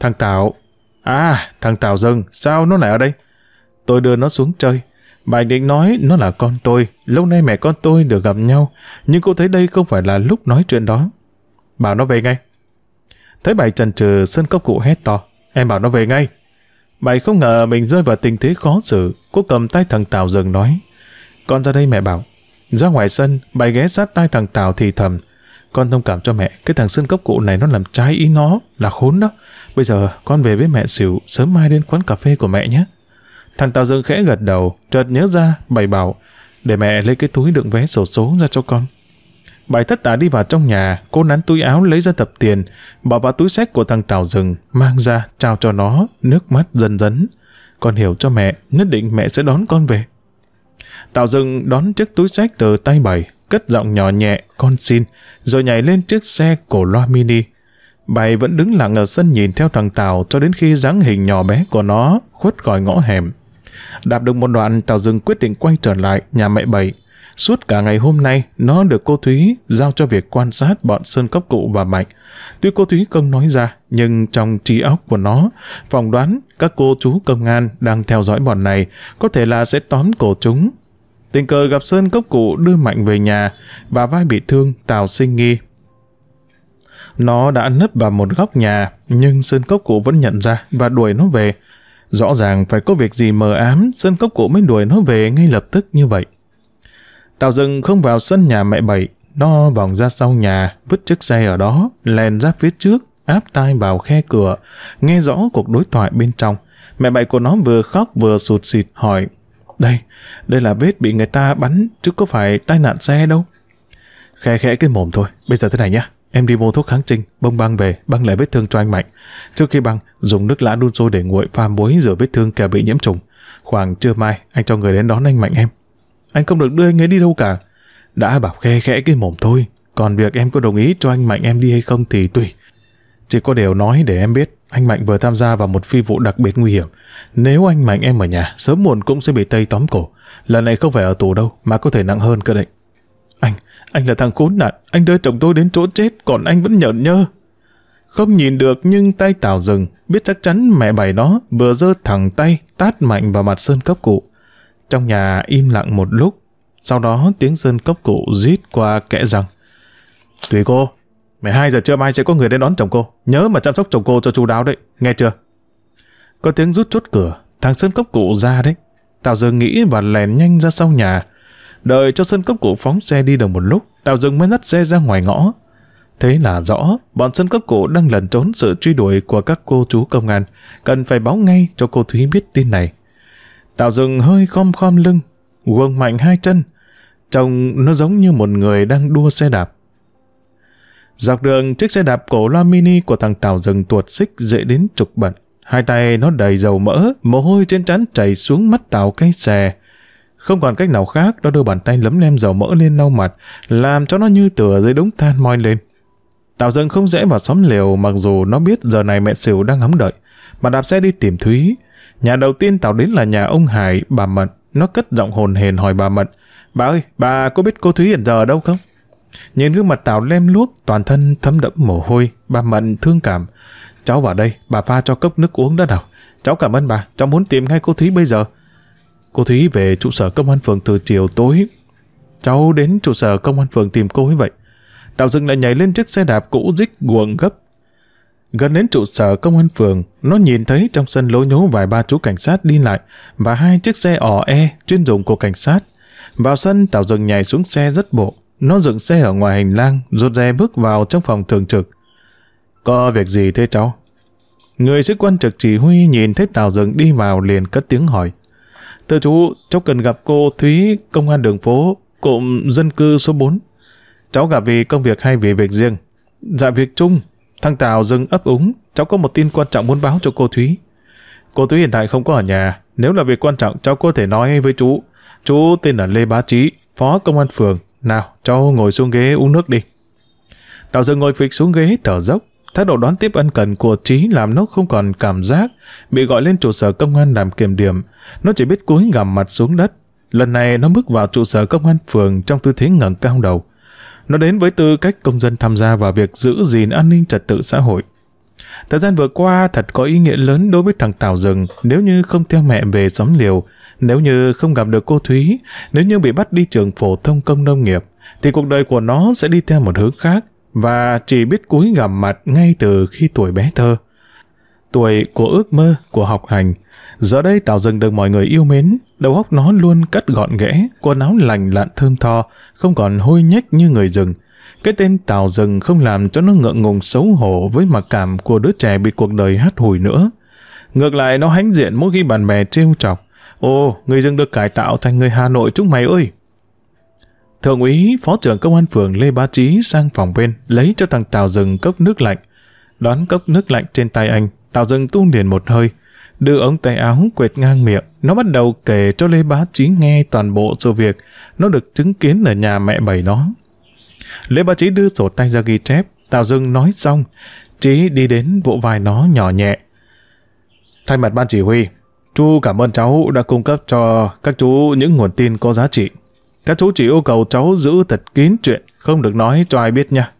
Thằng Tào. À, thằng Tào dâng, sao nó lại ở đây? Tôi đưa nó xuống chơi. Bà định nói nó là con tôi, lâu nay mẹ con tôi được gặp nhau, nhưng cô thấy đây không phải là lúc nói chuyện đó. Bảo nó về ngay. Thấy bài trần trừ sân cốc cụ hét to, em bảo nó về ngay. bảy không ngờ mình rơi vào tình thế khó xử, cô cầm tay thằng Tào dừng nói. Con ra đây mẹ bảo. Ra ngoài sân, bảy ghé sát tay thằng Tào thì thầm. con thông cảm cho mẹ, cái thằng Sơn Cốc Cụ này nó làm trái ý nó, là khốn đó. Bây giờ con về với mẹ xỉu, sớm mai đến quán cà phê của mẹ nhé. Thằng Tào Dương khẽ gật đầu, chợt nhớ ra, bày bảo, để mẹ lấy cái túi đựng vé sổ số ra cho con. Bài thất tả đi vào trong nhà, cô nắn túi áo lấy ra tập tiền, bỏ vào túi sách của thằng Tào Rừng, mang ra, trao cho nó, nước mắt dần dấn. Con hiểu cho mẹ, nhất định mẹ sẽ đón con về. Tào Rừng đón chiếc túi sách từ tay bảy, cất giọng nhỏ nhẹ, con xin, rồi nhảy lên chiếc xe cổ loa mini. Bảy vẫn đứng lặng ở sân nhìn theo thằng Tào cho đến khi dáng hình nhỏ bé của nó khuất khỏi ngõ hẻm. Đạp được một đoạn, Tào Dừng quyết định quay trở lại nhà mẹ Bảy. Suốt cả ngày hôm nay, nó được cô Thúy giao cho việc quan sát bọn Sơn Cốc Cụ và Mạnh. Tuy cô Thúy không nói ra, nhưng trong trí óc của nó, phỏng đoán các cô chú công an đang theo dõi bọn này có thể là sẽ tóm cổ chúng. Tình cờ gặp Sơn Cốc Cụ đưa Mạnh về nhà, và vai bị thương Tào sinh nghi. Nó đã nấp vào một góc nhà, nhưng Sơn Cốc Cụ vẫn nhận ra và đuổi nó về. Rõ ràng phải có việc gì mờ ám, Sơn Cốc Cụ mới đuổi nó về ngay lập tức như vậy. Tào Dừng không vào sân nhà mẹ bảy, nó vòng ra sau nhà, vứt chiếc xe ở đó, lèn ra phía trước, áp tai vào khe cửa, nghe rõ cuộc đối thoại bên trong. Mẹ bảy của nó vừa khóc vừa sụt xịt hỏi, đây, đây là vết bị người ta bắn, chứ có phải tai nạn xe đâu. Khẽ khẽ cái mồm thôi, bây giờ thế này nhá, em đi mua thuốc kháng trinh, bông băng về, băng lại vết thương cho anh Mạnh. Trước khi băng, dùng nước lã đun sôi để nguội pha muối rửa vết thương kẻ bị nhiễm trùng. Khoảng trưa mai, anh cho người đến đón anh Mạnh em. Anh không được đưa anh ấy đi đâu cả. Đã bảo khe khẽ cái mồm thôi. Còn việc em có đồng ý cho anh Mạnh em đi hay không thì tùy. Chỉ có điều nói để em biết, anh Mạnh vừa tham gia vào một phi vụ đặc biệt nguy hiểm. Nếu anh Mạnh em ở nhà, sớm muộn cũng sẽ bị Tây tóm cổ. Lần này không phải ở tù đâu, mà có thể nặng hơn cơ đấy. Anh, anh là thằng khốn nạn, anh đưa chồng tôi đến chỗ chết, còn anh vẫn nhợn nhơ. Không nhìn được nhưng tay Tào dừng, biết chắc chắn mẹ bày đó vừa giơ thẳng tay tát mạnh vào mặt Sơn cấp cụ. Trong nhà im lặng một lúc, sau đó tiếng Sơn cốc cụ rít qua kẽ răng. Tùy cô, 12 giờ trưa mai sẽ có người đến đón chồng cô. Nhớ mà chăm sóc chồng cô cho chú đáo đấy, nghe chưa? Có tiếng rút chốt cửa, thằng Sơn cốc cụ ra đấy. Tào dừng nghĩ và lèn nhanh ra sau nhà. Đợi cho Sơn cốc cụ phóng xe đi được một lúc, Tào dừng mới dắt xe ra ngoài ngõ. Thế là rõ, bọn sơn cốc cụ đang lẩn trốn sự truy đuổi của các cô chú công an, cần phải báo ngay cho cô Thúy biết tin này. Tào rừng hơi khom khom lưng, guông mạnh hai chân, trông nó giống như một người đang đua xe đạp. Dọc đường, chiếc xe đạp cổ loa mini của thằng Tào rừng tuột xích dễ đến trục bận. Hai tay nó đầy dầu mỡ, mồ hôi trên trán chảy xuống mắt Tào cây xè. Không còn cách nào khác, nó đưa bàn tay lấm lem dầu mỡ lên lau mặt, làm cho nó như tựa dưới đống than moi lên. Tào dâng không dễ vào xóm liều mặc dù nó biết giờ này mẹ xỉu đang ngắm đợi. Mà đạp xe đi tìm Thúy. Nhà đầu tiên Tào đến là nhà ông Hải, bà Mận. Nó cất giọng hồn hền hỏi bà Mận. Bà ơi, bà có biết cô Thúy hiện giờ ở đâu không? Nhìn gương mặt Tào lem luốc, toàn thân thấm đẫm mồ hôi. Bà Mận thương cảm. Cháu vào đây, bà pha cho cốc nước uống đã nào. Cháu cảm ơn bà, cháu muốn tìm ngay cô Thúy bây giờ. Cô Thúy về trụ sở công an phường từ chiều tối. Cháu đến trụ sở công an phường tìm cô ấy vậy. Tào dừng lại nhảy lên chiếc xe đạp cũ dích guồng gấp. Gần đến trụ sở công an phường, nó nhìn thấy trong sân lối nhố vài ba chú cảnh sát đi lại và hai chiếc xe ỏ e chuyên dụng của cảnh sát. Vào sân, Tào dừng nhảy xuống xe rất bộ. Nó dựng xe ở ngoài hành lang, rụt rè bước vào trong phòng thường trực. Có việc gì thế cháu? Người sĩ quan trực chỉ huy nhìn thấy Tào dừng đi vào liền cất tiếng hỏi. Thưa chú, cháu cần gặp cô Thúy, công an đường phố, cụm dân cư số 4. Cháu gặp vì công việc hay vì việc riêng? Dạ việc chung. Thằng Tào dừng ấp úng. Cháu có một tin quan trọng muốn báo cho cô Thúy. Cô Thúy hiện tại không có ở nhà. Nếu là việc quan trọng, cháu có thể nói với chú. Chú tên là Lê Bá Trí, phó công an phường. Nào, cháu ngồi xuống ghế uống nước đi. Tào dừng ngồi phịch xuống ghế, thở dốc. Thái độ đón tiếp ân cần của Trí làm nó không còn cảm giác bị gọi lên trụ sở công an làm kiểm điểm. Nó chỉ biết cúi gằm mặt xuống đất. Lần này nó bước vào trụ sở công an phường trong tư thế ngẩng cao đầu. Nó đến với tư cách công dân tham gia vào việc giữ gìn an ninh trật tự xã hội. Thời gian vừa qua thật có ý nghĩa lớn đối với thằng Tào Rừng nếu như không theo mẹ về xóm liều, nếu như không gặp được cô Thúy, nếu như bị bắt đi trường phổ thông công nông nghiệp, thì cuộc đời của nó sẽ đi theo một hướng khác và chỉ biết cúi gằm mặt ngay từ khi tuổi bé thơ. Tuổi của ước mơ, của học hành. Giờ đây Tào Rừng được mọi người yêu mến, đầu óc nó luôn cắt gọn ghẽ, quần áo lành lặn thơm tho, không còn hôi nhách như người rừng. Cái tên Tào Rừng không làm cho nó ngượng ngùng xấu hổ với mặc cảm của đứa trẻ bị cuộc đời hát hủi nữa. Ngược lại nó hãnh diện mỗi khi bạn bè trêu chọc. Ồ, người rừng được cải tạo thành người Hà Nội chúng mày ơi! Thượng úy, phó trưởng công an phường Lê Bá Trí sang phòng bên, lấy cho thằng Tào Rừng cốc nước lạnh. Đón cốc nước lạnh trên tay anh, Tào Rừng tu liền một hơi, đưa ống tay áo quệt ngang miệng. Nó bắt đầu kể cho Lê Bá Trí nghe toàn bộ sự việc nó được chứng kiến ở nhà mẹ bảy nó. Lê Bá Trí đưa sổ tay ra ghi chép, Tào Dương nói xong, Trí đi đến vỗ vai nó nhỏ nhẹ. Thay mặt ban chỉ huy, chú cảm ơn cháu đã cung cấp cho các chú những nguồn tin có giá trị. Các chú chỉ yêu cầu cháu giữ thật kín chuyện, không được nói cho ai biết nha.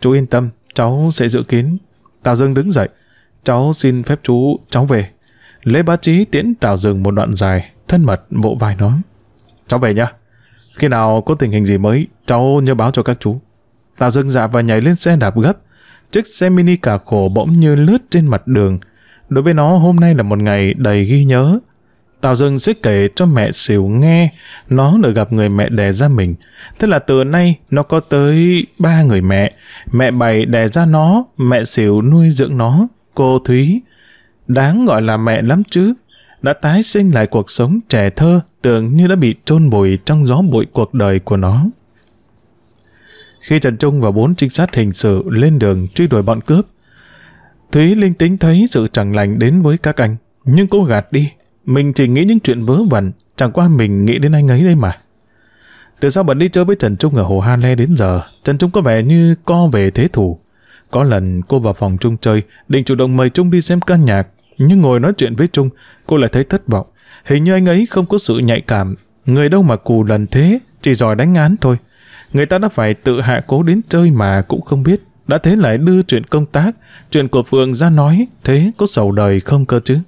Chú yên tâm, cháu sẽ giữ kín. Tào Dương đứng dậy. Cháu xin phép chú, cháu về. Lê Bá Trí tiễn Tào Dương một đoạn dài, thân mật vỗ vai nói. Cháu về nha. Khi nào có tình hình gì mới, cháu nhớ báo cho các chú. Tào Dương dạ và nhảy lên xe đạp gấp. Chiếc xe mini cả khổ bỗng như lướt trên mặt đường. Đối với nó hôm nay là một ngày đầy ghi nhớ. Tào Dương sẽ kể cho mẹ xỉu nghe nó được gặp người mẹ đẻ ra mình. Thế là từ nay nó có tới ba người mẹ. Mẹ bảy đẻ ra nó, mẹ xỉu nuôi dưỡng nó, cô Thúy. Đáng gọi là mẹ lắm chứ. Đã tái sinh lại cuộc sống trẻ thơ tưởng như đã bị trôn bụi trong gió bụi cuộc đời của nó. Khi Trần Trung và bốn trinh sát hình sự lên đường truy đuổi bọn cướp, Thúy linh tính thấy sự chẳng lành đến với các anh, nhưng cô gạt đi. Mình chỉ nghĩ những chuyện vớ vẩn, chẳng qua mình nghĩ đến anh ấy đây mà. Từ sau bận đi chơi với Trần Trung ở Hồ Hà Le đến giờ, Trần Trung có vẻ như co về thế thủ. Có lần cô vào phòng Trung chơi, định chủ động mời Trung đi xem ca nhạc, nhưng ngồi nói chuyện với Trung, cô lại thấy thất vọng. Hình như anh ấy không có sự nhạy cảm, người đâu mà cù lần thế, chỉ giỏi đánh án thôi. Người ta đã phải tự hạ cố đến chơi mà cũng không biết, đã thế lại đưa chuyện công tác, chuyện của Phượng ra nói, thế có sầu đời không cơ chứ.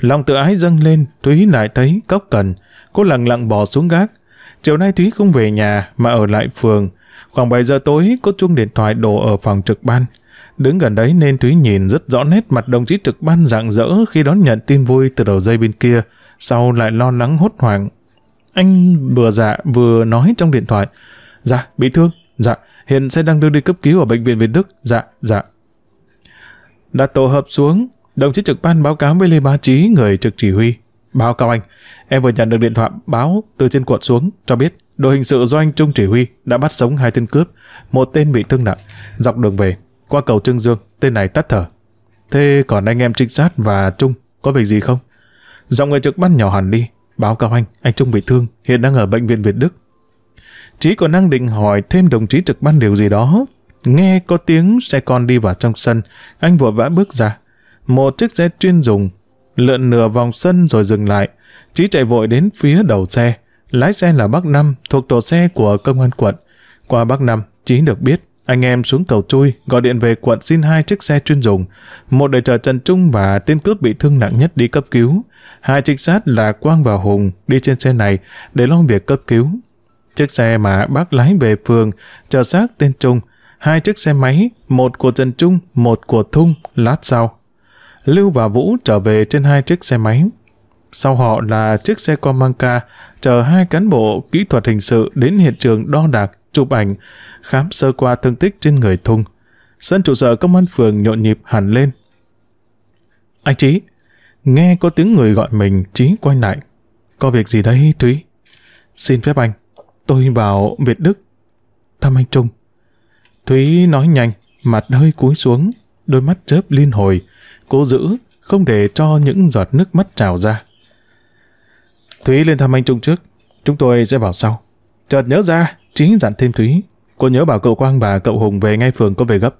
Lòng tự ái dâng lên, Thúy lại thấy cốc cần, cô lặng lặng bỏ xuống gác. Chiều nay Thúy không về nhà mà ở lại phường. Khoảng 7 giờ tối có chuông điện thoại đổ ở phòng trực ban. Đứng gần đấy nên Thúy nhìn rất rõ nét mặt đồng chí trực ban rạng rỡ khi đón nhận tin vui từ đầu dây bên kia, sau lại lo lắng hốt hoảng. Anh vừa dạ vừa nói trong điện thoại. Dạ, bị thương. Dạ, hiện sẽ đang đưa đi cấp cứu ở bệnh viện Việt Đức. Dạ, dạ. Đã tổ hợp xuống, đồng chí trực ban báo cáo với Lê Bá Trí, người trực chỉ huy. Báo cáo anh, em vừa nhận được điện thoại báo từ trên quận xuống, cho biết đội hình sự do anh Trung chỉ huy đã bắt sống hai tên cướp, một tên bị thương nặng. Dọc đường về, qua cầu Trương Dương, tên này tắt thở. Thế còn anh em trinh sát và Trung có việc gì không? Giọng người trực ban nhỏ hẳn đi. Báo cáo anh, anh Trung bị thương, hiện đang ở bệnh viện Việt Đức. Chí còn đang định hỏi thêm đồng chí trực ban điều gì đó. Nghe có tiếng xe con đi vào trong sân, anh vội vã bước ra. Một chiếc xe chuyên dùng, lượn nửa vòng sân rồi dừng lại. Chí chạy vội đến phía đầu xe. Lái xe là bác Năm, thuộc tổ xe của công an quận. Qua bác Năm, Chí được biết anh em xuống cầu chui, gọi điện về quận xin hai chiếc xe chuyên dùng. Một để chở Trần Trung và tên cướp bị thương nặng nhất đi cấp cứu. Hai trinh sát là Quang và Hùng đi trên xe này để lo việc cấp cứu. Chiếc xe mà bác lái về phường chờ xác tên Trung. Hai chiếc xe máy, một của Trần Trung, một của Thung, lát sau. Lưu và Vũ trở về trên hai chiếc xe máy. Sau họ là chiếc xe Comanca chờ hai cán bộ kỹ thuật hình sự đến hiện trường đo đạc, chụp ảnh, khám sơ qua thương tích trên người Thung. Sân trụ sở công an phường nhộn nhịp hẳn lên. Anh Trí, nghe có tiếng người gọi mình, Trí quay lại. Có việc gì đấy, Thúy? Xin phép anh, tôi vào Việt Đức, thăm anh Trung. Thúy nói nhanh, mặt hơi cúi xuống, đôi mắt chớp liên hồi, cố giữ, không để cho những giọt nước mắt trào ra. Thúy lên thăm anh Trung trước, chúng tôi sẽ vào sau. Chợt nhớ ra, Trí dặn thêm Thúy, Cô nhớ bảo cậu Quang và cậu Hùng về ngay phường có về gấp.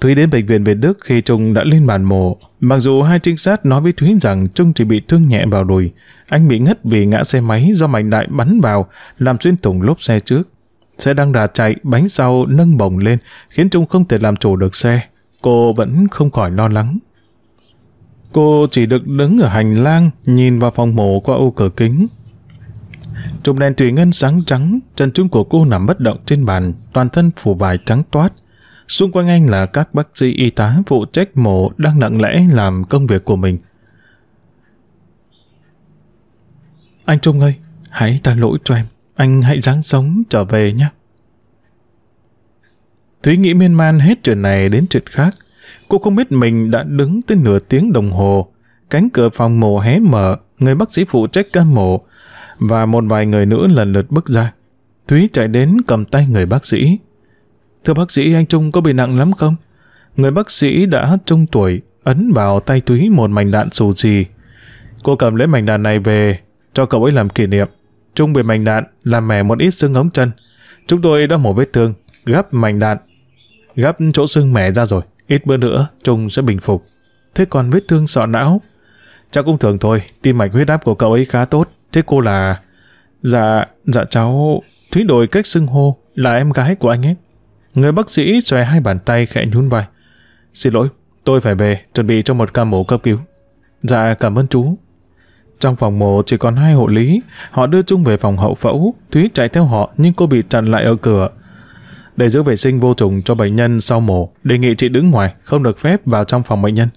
Thúy đến bệnh viện Việt Đức khi Trung đã lên bàn mổ. Mặc dù hai trinh sát nói với Thúy rằng Trung chỉ bị thương nhẹ vào đùi, anh bị ngất vì ngã xe máy do mảnh đại bắn vào, làm xuyên thủng lốp xe trước. Xe đang đà chạy, bánh sau nâng bồng lên, khiến Trung không thể làm chủ được xe. Cô vẫn không khỏi lo lắng. Cô chỉ được đứng ở hành lang, nhìn vào phòng mổ qua ô cửa kính, Trùm đèn thủy ngân sáng trắng, chân trung của cô nằm bất động trên bàn, toàn thân phủ vải trắng toát. Xung quanh anh là các bác sĩ y tá phụ trách mổ đang lặng lẽ làm công việc của mình. anh Trung ơi, hãy tha lỗi cho em. Anh hãy dáng sống trở về nhé. Thúy nghĩ miên man hết chuyện này đến chuyện khác. Cô không biết mình đã đứng tới nửa tiếng đồng hồ. Cánh cửa phòng mổ hé mở, người bác sĩ phụ trách ca mổ và một vài người nữa lần lượt bước ra. Thúy chạy đến cầm tay người bác sĩ. Thưa bác sĩ, anh Trung có bị nặng lắm không? Người bác sĩ đã trung tuổi, ấn vào tay Thúy một mảnh đạn xù xì. Cô cầm lấy mảnh đạn này về, cho cậu ấy làm kỷ niệm. Trung bị mảnh đạn, làm mẻ một ít xương ống chân. Chúng tôi đã mổ vết thương, gắp mảnh đạn, gắp chỗ xương mẻ ra rồi. Ít bữa nữa, Trung sẽ bình phục. Thế còn vết thương sọ não? Cháu cũng thường thôi, tim mạch huyết áp của cậu ấy khá tốt. Thế cô là... Dạ, dạ cháu... Thúy đổi cách xưng hô, là em gái của anh ấy. Người bác sĩ xòe hai bàn tay khẽ nhún vai. Xin lỗi, tôi phải về, chuẩn bị cho một ca mổ cấp cứu. Dạ, cảm ơn chú. Trong phòng mổ chỉ còn hai hộ lý, họ đưa chung về phòng hậu phẫu, Thúy chạy theo họ nhưng cô bị chặn lại ở cửa. Để giữ vệ sinh vô trùng cho bệnh nhân sau mổ, đề nghị chị đứng ngoài, không được phép vào trong phòng bệnh nhân.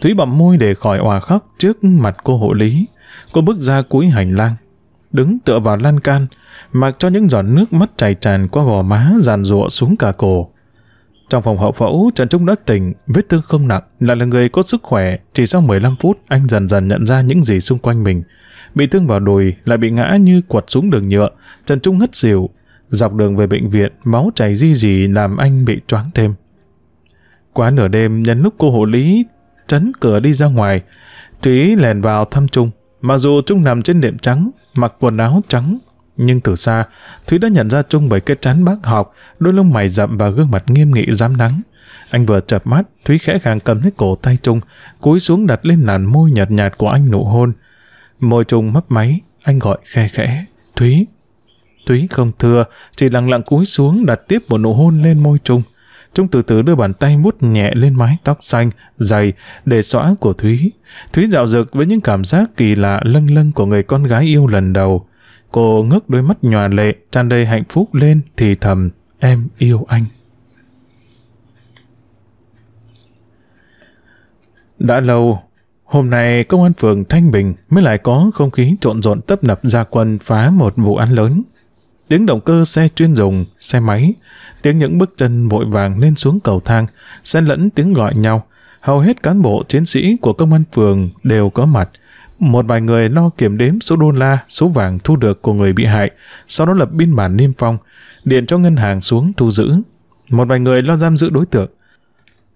Thúy bậm môi để khỏi òa khóc trước mặt cô hộ lý. Cô bước ra cuối hành lang, đứng tựa vào lan can, mặc cho những giọt nước mắt chảy tràn qua gò má dàn rụa xuống cả cổ. Trong phòng hậu phẫu, Trần Trung đã tỉnh, vết thương không nặng, lại là người có sức khỏe. Chỉ sau 15 phút, anh dần dần nhận ra những gì xung quanh mình. Bị thương vào đùi, lại bị ngã như quật xuống đường nhựa. Trần Trung ngất xỉu. Dọc đường về bệnh viện, máu chảy di dì làm anh bị choáng thêm. Quá nửa đêm, nhân lúc cô hộ lý trấn cửa đi ra ngoài, Thúy lèn vào thăm Trung. Mặc dù Trung nằm trên đệm trắng, mặc quần áo trắng, nhưng từ xa, Thúy đã nhận ra Trung bởi cái trán bác học, đôi lông mày rậm và gương mặt nghiêm nghị dám nắng. Anh vừa chập mắt, Thúy khẽ khàng cầm lấy cổ tay Trung, cúi xuống đặt lên làn môi nhạt nhạt của anh nụ hôn. Môi Trung mấp máy, anh gọi khe khẽ, Thúy. Thúy không thưa, chỉ lặng lặng cúi xuống đặt tiếp một nụ hôn lên môi Trung. Trung từ từ đưa bàn tay mút nhẹ lên mái tóc xanh, dày, để xóa của Thúy. Thúy dạo dực với những cảm giác kỳ lạ lâng lâng của người con gái yêu lần đầu. Cô ngước đôi mắt nhòa lệ, tràn đầy hạnh phúc lên thì thầm, em yêu anh. Đã lâu, hôm nay công an phường Thanh Bình mới lại có không khí trộn rộn tấp nập ra quân phá một vụ án lớn. Tiếng động cơ xe chuyên dùng, xe máy, tiếng những bước chân vội vàng lên xuống cầu thang, xen lẫn tiếng gọi nhau. Hầu hết cán bộ chiến sĩ của công an phường đều có mặt, một vài người lo kiểm đếm số đô la, số vàng thu được của người bị hại, sau đó lập biên bản niêm phong, điện cho ngân hàng xuống thu giữ. Một vài người lo giam giữ đối tượng.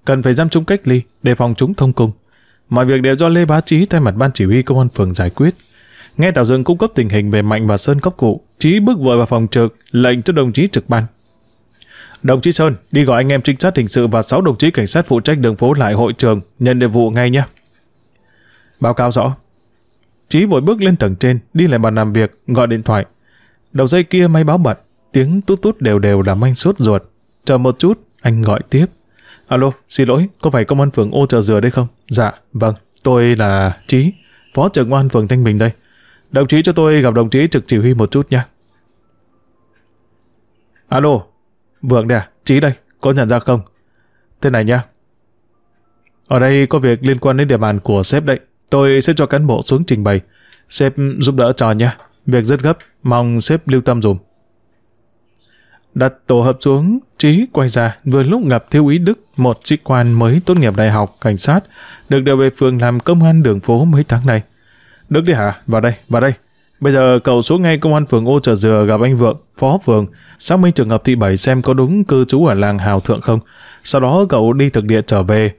Cần phải giam chúng cách ly, để phòng chúng thông cung. Mọi việc đều do Lê Bá Trí thay mặt ban chỉ huy công an phường giải quyết. Nghe Tào Dương cung cấp tình hình về Mạnh và Sơn cốc cụ, Chí bước vội vào phòng trực, lệnh cho đồng chí trực ban. Đồng chí Sơn, đi gọi anh em trinh sát hình sự và 6 đồng chí cảnh sát phụ trách đường phố lại hội trường, nhận nhiệm vụ ngay nhé. Báo cáo rõ. Chí vội bước lên tầng trên, đi lại bàn làm việc, gọi điện thoại. Đầu dây kia máy báo bật, tiếng tút tút đều đều làm anh sốt ruột. Chờ một chút, anh gọi tiếp. Alo, xin lỗi, có phải công an phường ô chờ dừa đây không? Dạ, vâng, tôi là Chí, phó trưởng công an phường Thanh Bình đây. Đồng chí cho tôi gặp đồng chí trực chỉ huy một chút nha. Alo, Vượng đây à? Chí đây, có nhận ra không? Thế này nhá, Ở đây có việc liên quan đến địa bàn của sếp đấy. Tôi sẽ cho cán bộ xuống trình bày. Sếp giúp đỡ cho nhá, Việc rất gấp, mong sếp lưu tâm dùm. Đặt tổ hợp xuống, Trí quay ra, vừa lúc gặp Thiếu úy Đức, một sĩ quan mới tốt nghiệp đại học cảnh sát, được điều về phường làm công an đường phố mấy tháng này. Đức đi hả? Vào đây, vào đây. Bây giờ cậu xuống ngay công an phường ô trợ dừa gặp anh Vượng, phó phường, xác minh trường hợp thị bảy xem có đúng cư trú ở làng Hào Thượng không. Sau đó cậu đi thực địa trở về,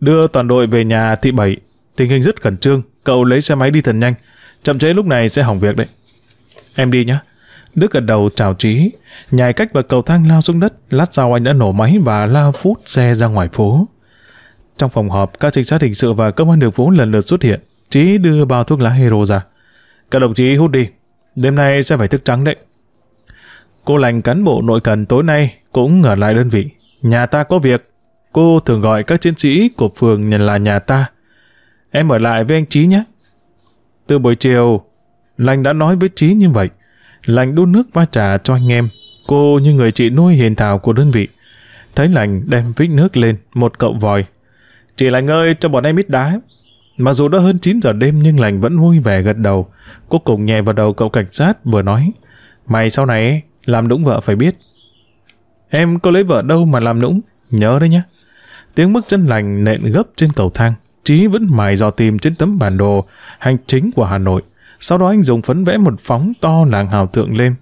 đưa toàn đội về nhà thị bảy Tình hình rất khẩn trương, cậu lấy xe máy đi thật nhanh. Chậm chế lúc này sẽ hỏng việc đấy. Em đi nhé. Đức gật đầu chào trí, nhảy cách bậc cầu thang lao xuống đất, lát sau anh đã nổ máy và lao phút xe ra ngoài phố. Trong phòng họp, các trinh sát hình sự và công an đường phố lần lượt xuất hiện. Trí đưa bao thuốc lá hero ra. Các đồng chí hút đi, đêm nay sẽ phải thức trắng đấy. Cô lành cán bộ nội cần tối nay cũng ở lại đơn vị. Nhà ta có việc. Cô thường gọi các chiến sĩ của phường là nhà ta. Em ở lại với anh Trí nhé. Từ buổi chiều, Lành đã nói với Trí như vậy. Lành đun nước pha trà cho anh em. Cô như người chị nuôi hiền thảo của đơn vị. Thấy Lành đem vít nước lên, một cậu vòi. Chị Lành ơi, cho bọn em ít đá. Mặc dù đã hơn 9 giờ đêm nhưng lành vẫn vui vẻ gật đầu. Cuối cùng nhẹ vào đầu cậu cảnh sát vừa nói. Mày sau này làm nũng vợ phải biết. Em có lấy vợ đâu mà làm nũng. Nhớ đấy nhé. Tiếng bước chân lành nện gấp trên cầu thang. Chí vẫn mài dò tìm trên tấm bản đồ hành chính của Hà Nội. Sau đó anh dùng phấn vẽ một phóng to làng hào thượng lên.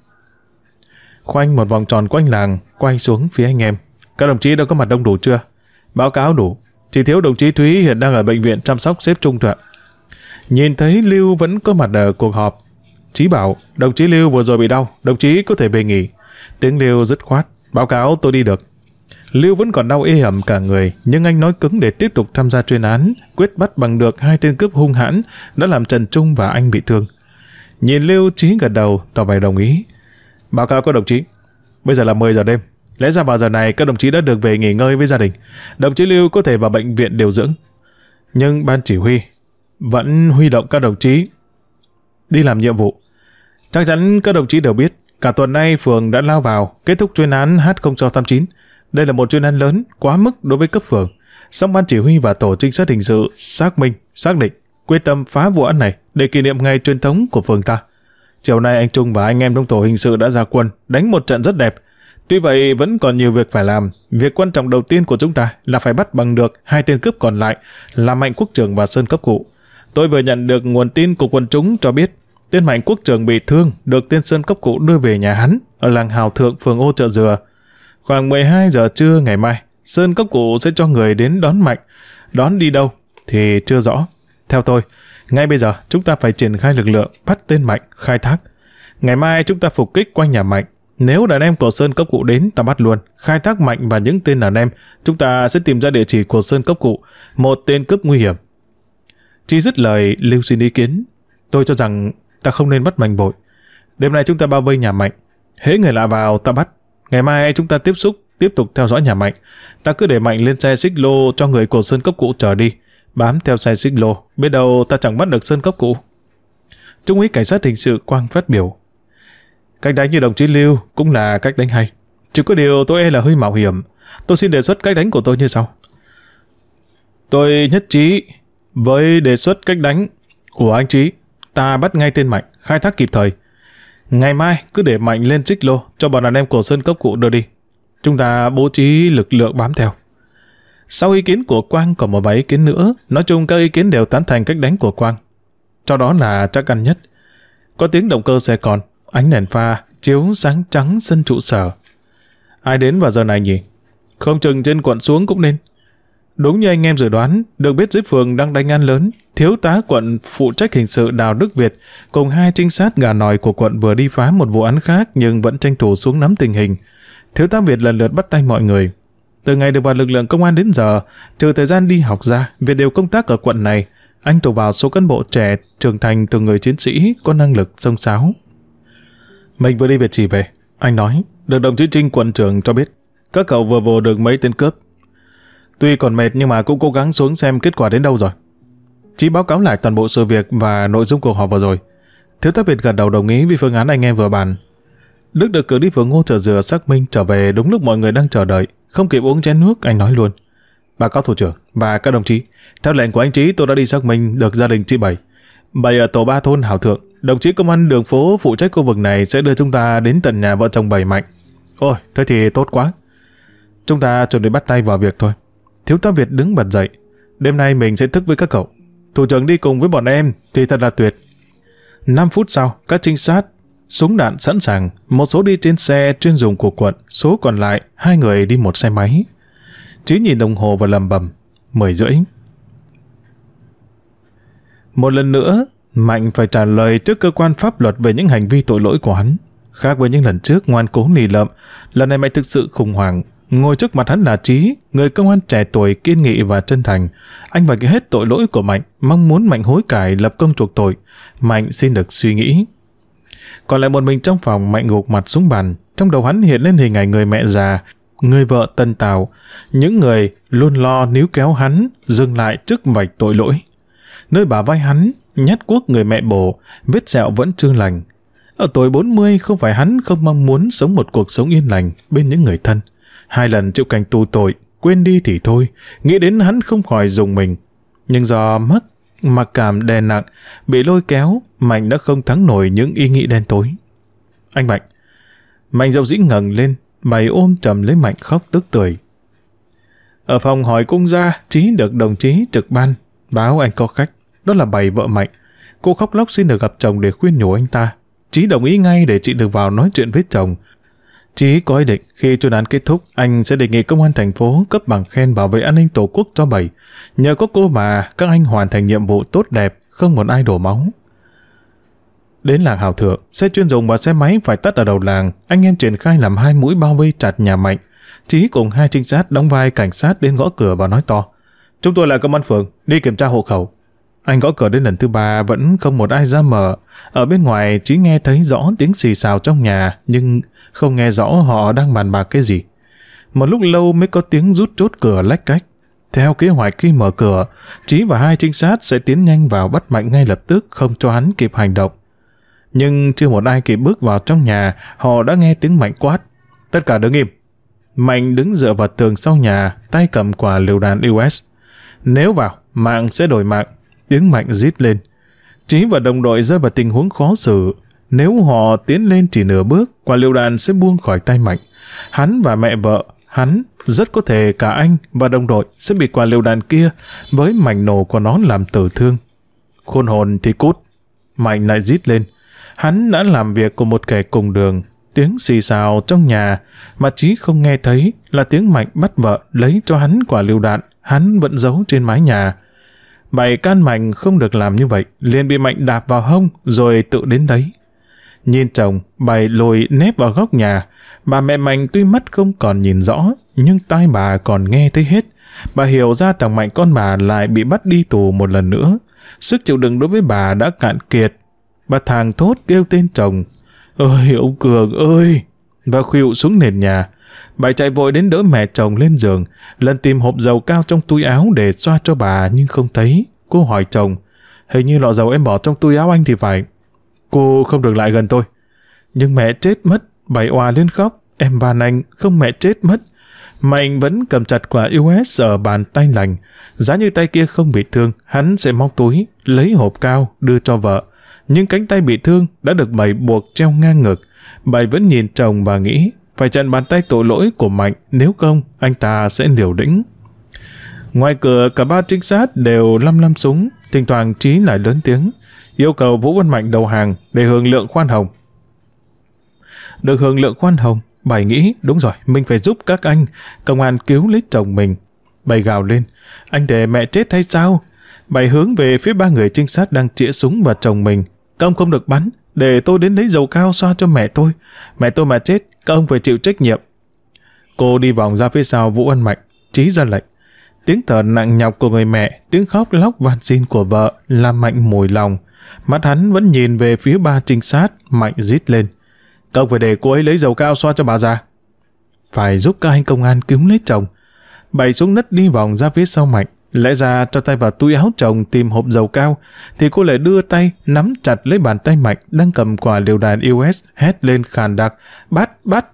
Khoanh một vòng tròn quanh làng, quay xuống phía anh em. Các đồng chí đã có mặt đông đủ chưa? Báo cáo đủ. Chỉ thiếu đồng chí Thúy hiện đang ở bệnh viện chăm sóc xếp trung thuận. Nhìn thấy Lưu vẫn có mặt ở cuộc họp. Chí bảo, đồng chí Lưu vừa rồi bị đau, đồng chí có thể về nghỉ. Tiếng Lưu dứt khoát, báo cáo tôi đi được. Lưu vẫn còn đau ê ẩm cả người, nhưng anh nói cứng để tiếp tục tham gia chuyên án, quyết bắt bằng được hai tên cướp hung hãn đã làm Trần Trung và anh bị thương. Nhìn Lưu Chí gật đầu, tỏ vẻ đồng ý. Báo cáo các đồng chí, bây giờ là 10 giờ đêm. Lẽ ra vào giờ này các đồng chí đã được về nghỉ ngơi với gia đình. Đồng chí Lưu có thể vào bệnh viện điều dưỡng. Nhưng ban chỉ huy vẫn huy động các đồng chí đi làm nhiệm vụ. Chắc chắn các đồng chí đều biết, cả tuần nay phường đã lao vào kết thúc chuyên án H0689. Đây là một chuyên án lớn, quá mức đối với cấp phường. Song ban chỉ huy và tổ trinh sát hình sự xác minh, xác định, quyết tâm phá vụ án này để kỷ niệm ngày truyền thống của phường ta. Chiều nay anh Trung và anh em trong tổ hình sự đã ra quân, đánh một trận rất đẹp. Tuy vậy vẫn còn nhiều việc phải làm. Việc quan trọng đầu tiên của chúng ta là phải bắt bằng được hai tên cướp còn lại là Mạnh Quốc Trường và Sơn Cấp Cụ. Tôi vừa nhận được nguồn tin của quân chúng cho biết tên Mạnh Quốc Trường bị thương được tên Sơn Cấp Cụ đưa về nhà hắn ở làng Hào Thượng, phường Ô Chợ Dừa. Khoảng 12 giờ trưa ngày mai, Sơn Cấp Cụ sẽ cho người đến đón Mạnh. Đón đi đâu thì chưa rõ. Theo tôi, ngay bây giờ chúng ta phải triển khai lực lượng bắt tên Mạnh khai thác. Ngày mai chúng ta phục kích quanh nhà Mạnh. Nếu đàn em của Sơn Cấp Cụ đến, ta bắt luôn. Khai thác Mạnh và những tên đàn em, chúng ta sẽ tìm ra địa chỉ của Sơn Cấp Cụ, một tên cướp nguy hiểm. Chỉ dứt lời, Lưu xin ý kiến. Tôi cho rằng ta không nên bắt Mạnh vội. Đêm nay chúng ta bao vây nhà Mạnh. Hễ người lạ vào, ta bắt. Ngày mai chúng ta tiếp xúc, tiếp tục theo dõi nhà Mạnh. Ta cứ để Mạnh lên xe xích lô cho người của Sơn Cấp Cụ chờ đi bám theo xe xích lô, biết đâu ta chẳng bắt được sơn cấp cụ. Trung úy cảnh sát hình sự Quang phát biểu. Cách đánh như đồng chí Lưu cũng là cách đánh hay. Chỉ có điều tôi e là hơi mạo hiểm. Tôi xin đề xuất cách đánh của tôi như sau. Tôi nhất trí với đề xuất cách đánh của anh Trí. Ta bắt ngay tên Mạnh, khai thác kịp thời. Ngày mai cứ để Mạnh lên trích lô cho bọn đàn em của Sơn Cấp Cụ đưa đi. Chúng ta bố trí lực lượng bám theo. Sau ý kiến của Quang còn một vài ý kiến nữa, nói chung các ý kiến đều tán thành cách đánh của Quang. Cho đó là chắc ăn nhất. Có tiếng động cơ xe còn, ánh đèn pha, chiếu sáng trắng sân trụ sở. Ai đến vào giờ này nhỉ? Không chừng trên quận xuống cũng nên. Đúng như anh em dự đoán, được biết dưới phường đang đánh ăn lớn, thiếu tá quận phụ trách hình sự Đào Đức Việt cùng hai trinh sát gà nòi của quận vừa đi phá một vụ án khác nhưng vẫn tranh thủ xuống nắm tình hình. Thiếu tá Việt lần lượt bắt tay mọi người, từ ngày được vào lực lượng công an đến giờ, trừ thời gian đi học ra, Việt đều công tác ở quận này, anh tụ vào số cán bộ trẻ trưởng thành từ người chiến sĩ có năng lực sông sáo. Mình vừa đi Việt Trì về, anh nói, được đồng chí Trinh quận trưởng cho biết, các cậu vừa vô được mấy tên cướp. Tuy còn mệt nhưng mà cũng cố gắng xuống xem kết quả đến đâu rồi. Chí báo cáo lại toàn bộ sự việc và nội dung cuộc họp vừa rồi. Thiếu tá Việt gật đầu đồng ý vì phương án anh em vừa bàn. Đức được cử đi vừa ngô chợ dừa xác minh trở về đúng lúc mọi người đang chờ đợi. Không kịp uống chén nước, anh nói luôn. Bà cáo thủ trưởng và các đồng chí, theo lệnh của anh Trí tôi đã đi xác minh được gia đình chị Bảy. Bảy ở tổ ba thôn Hảo Thượng, đồng chí công an đường phố phụ trách khu vực này sẽ đưa chúng ta đến tận nhà vợ chồng Bảy Mạnh. Ôi, thế thì tốt quá. Chúng ta chuẩn bị bắt tay vào việc thôi. Thiếu tá Việt đứng bật dậy. Đêm nay mình sẽ thức với các cậu. Thủ trưởng đi cùng với bọn em thì thật là tuyệt. 5 phút sau, các trinh sát Súng đạn sẵn sàng, một số đi trên xe chuyên dùng của quận, số còn lại hai người đi một xe máy. Chí nhìn đồng hồ và lầm bầm, mười rưỡi. Một lần nữa, Mạnh phải trả lời trước cơ quan pháp luật về những hành vi tội lỗi của hắn. Khác với những lần trước ngoan cố nì lợm, lần này Mạnh thực sự khủng hoảng. Ngồi trước mặt hắn là Trí, người công an trẻ tuổi kiên nghị và chân thành. Anh phải ghi hết tội lỗi của Mạnh, mong muốn Mạnh hối cải lập công chuộc tội. Mạnh xin được suy nghĩ. Còn lại một mình trong phòng mạnh gục mặt xuống bàn, trong đầu hắn hiện lên hình ảnh người mẹ già, người vợ tân tào, những người luôn lo níu kéo hắn dừng lại trước vạch tội lỗi. Nơi bà vai hắn, nhát quốc người mẹ bồ, vết sẹo vẫn chưa lành. Ở tuổi 40 không phải hắn không mong muốn sống một cuộc sống yên lành bên những người thân. Hai lần chịu cảnh tù tội, quên đi thì thôi, nghĩ đến hắn không khỏi dùng mình. Nhưng do mất mặc cảm đè nặng, bị lôi kéo, Mạnh đã không thắng nổi những ý nghĩ đen tối. Anh Mạnh. Mạnh dầu dĩ ngẩng lên, mày ôm trầm lấy Mạnh khóc tức tuổi. Ở phòng hỏi cung gia, Trí được đồng chí trực ban, báo anh có khách. Đó là bày vợ Mạnh. Cô khóc lóc xin được gặp chồng để khuyên nhủ anh ta. Chí đồng ý ngay để chị được vào nói chuyện với chồng. Chí có ý định khi chuyên án kết thúc, anh sẽ đề nghị công an thành phố cấp bằng khen bảo vệ an ninh tổ quốc cho bảy. Nhờ có cô mà các anh hoàn thành nhiệm vụ tốt đẹp, không một ai đổ máu. Đến làng Hào Thượng, xe chuyên dụng và xe máy phải tắt ở đầu làng, anh em triển khai làm hai mũi bao vây chặt nhà Mạnh. Chí cùng hai trinh sát đóng vai cảnh sát đến gõ cửa và nói to. Chúng tôi là công an phường, đi kiểm tra hộ khẩu. Anh gõ cửa đến lần thứ ba vẫn không một ai ra mở. Ở bên ngoài chỉ nghe thấy rõ tiếng xì xào trong nhà nhưng không nghe rõ họ đang bàn bạc cái gì. Một lúc lâu mới có tiếng rút chốt cửa lách cách. Theo kế hoạch khi mở cửa, Chí và hai trinh sát sẽ tiến nhanh vào bắt Mạnh ngay lập tức không cho hắn kịp hành động. Nhưng chưa một ai kịp bước vào trong nhà, họ đã nghe tiếng Mạnh quát. Tất cả đứng im. Mạnh đứng dựa vào tường sau nhà, tay cầm quả liều đạn US. Nếu vào, mạng sẽ đổi mạng. Tiếng Mạnh rít lên. Chí và đồng đội rơi vào tình huống khó xử. Nếu họ tiến lên chỉ nửa bước, quả liều đạn sẽ buông khỏi tay Mạnh. Hắn và mẹ vợ, hắn, rất có thể cả anh và đồng đội sẽ bị quả liều đạn kia với mảnh nổ của nó làm tử thương. Khôn hồn thì cút. Mạnh lại rít lên. Hắn đã làm việc của một kẻ cùng đường. Tiếng xì xào trong nhà mà Chí không nghe thấy là tiếng Mạnh bắt vợ lấy cho hắn quả liều đạn. Hắn vẫn giấu trên mái nhà. Bảy can Mạnh không được làm như vậy, liền bị Mạnh đạp vào hông rồi tự đến đấy. Nhìn chồng, bày lùi nép vào góc nhà. Bà mẹ Mạnh tuy mắt không còn nhìn rõ, nhưng tai bà còn nghe thấy hết. Bà hiểu ra thằng Mạnh con bà lại bị bắt đi tù một lần nữa. Sức chịu đựng đối với bà đã cạn kiệt. Bà thàng thốt kêu tên chồng. Ơi ông Cường ơi! Và khuỵu xuống nền nhà. Bà chạy vội đến đỡ mẹ chồng lên giường, lần tìm hộp dầu cao trong túi áo để xoa cho bà nhưng không thấy. Cô hỏi chồng, hình như lọ dầu em bỏ trong túi áo anh thì phải. Cô không được lại gần tôi. Nhưng mẹ chết mất, bày òa lên khóc. Em van anh, không mẹ chết mất. Mạnh vẫn cầm chặt quả US ở bàn tay lành. Giá như tay kia không bị thương, hắn sẽ móc túi, lấy hộp cao, đưa cho vợ. Nhưng cánh tay bị thương đã được bày buộc treo ngang ngực. Bày vẫn nhìn chồng và nghĩ, phải chặn bàn tay tội lỗi của Mạnh, nếu không, anh ta sẽ liều lĩnh. Ngoài cửa, cả ba trinh sát đều lăm lăm súng, thỉnh thoảng Trí lại lớn tiếng yêu cầu Vũ Văn Mạnh đầu hàng để hưởng lượng khoan hồng. Được hưởng lượng khoan hồng, Bảy nghĩ, đúng rồi, mình phải giúp các anh, công an cứu lấy chồng mình. Bảy gào lên, anh để mẹ chết hay sao? Bảy hướng về phía ba người trinh sát đang chĩa súng vào chồng mình. công không được bắn, để tôi đến lấy dầu cao xoa cho mẹ tôi. Mẹ tôi mà chết, các ông phải chịu trách nhiệm. Cô đi vòng ra phía sau Vũ Văn Mạnh, trí ra lệnh. Tiếng thở nặng nhọc của người mẹ, tiếng khóc lóc van xin của vợ làm Mạnh mùi lòng. Mắt hắn vẫn nhìn về phía ba trinh sát, mạnh rít lên. các ông phải để cô ấy lấy dầu cao xoa cho bà già. Phải giúp các anh công an cứu lấy chồng. Bày xuống đất đi vòng ra phía sau mạnh. Lẽ ra cho tay vào túi áo chồng tìm hộp dầu cao, thì cô lại đưa tay nắm chặt lấy bàn tay mạnh đang cầm quả liều đàn US hét lên khàn đặc. Bắt, bắt!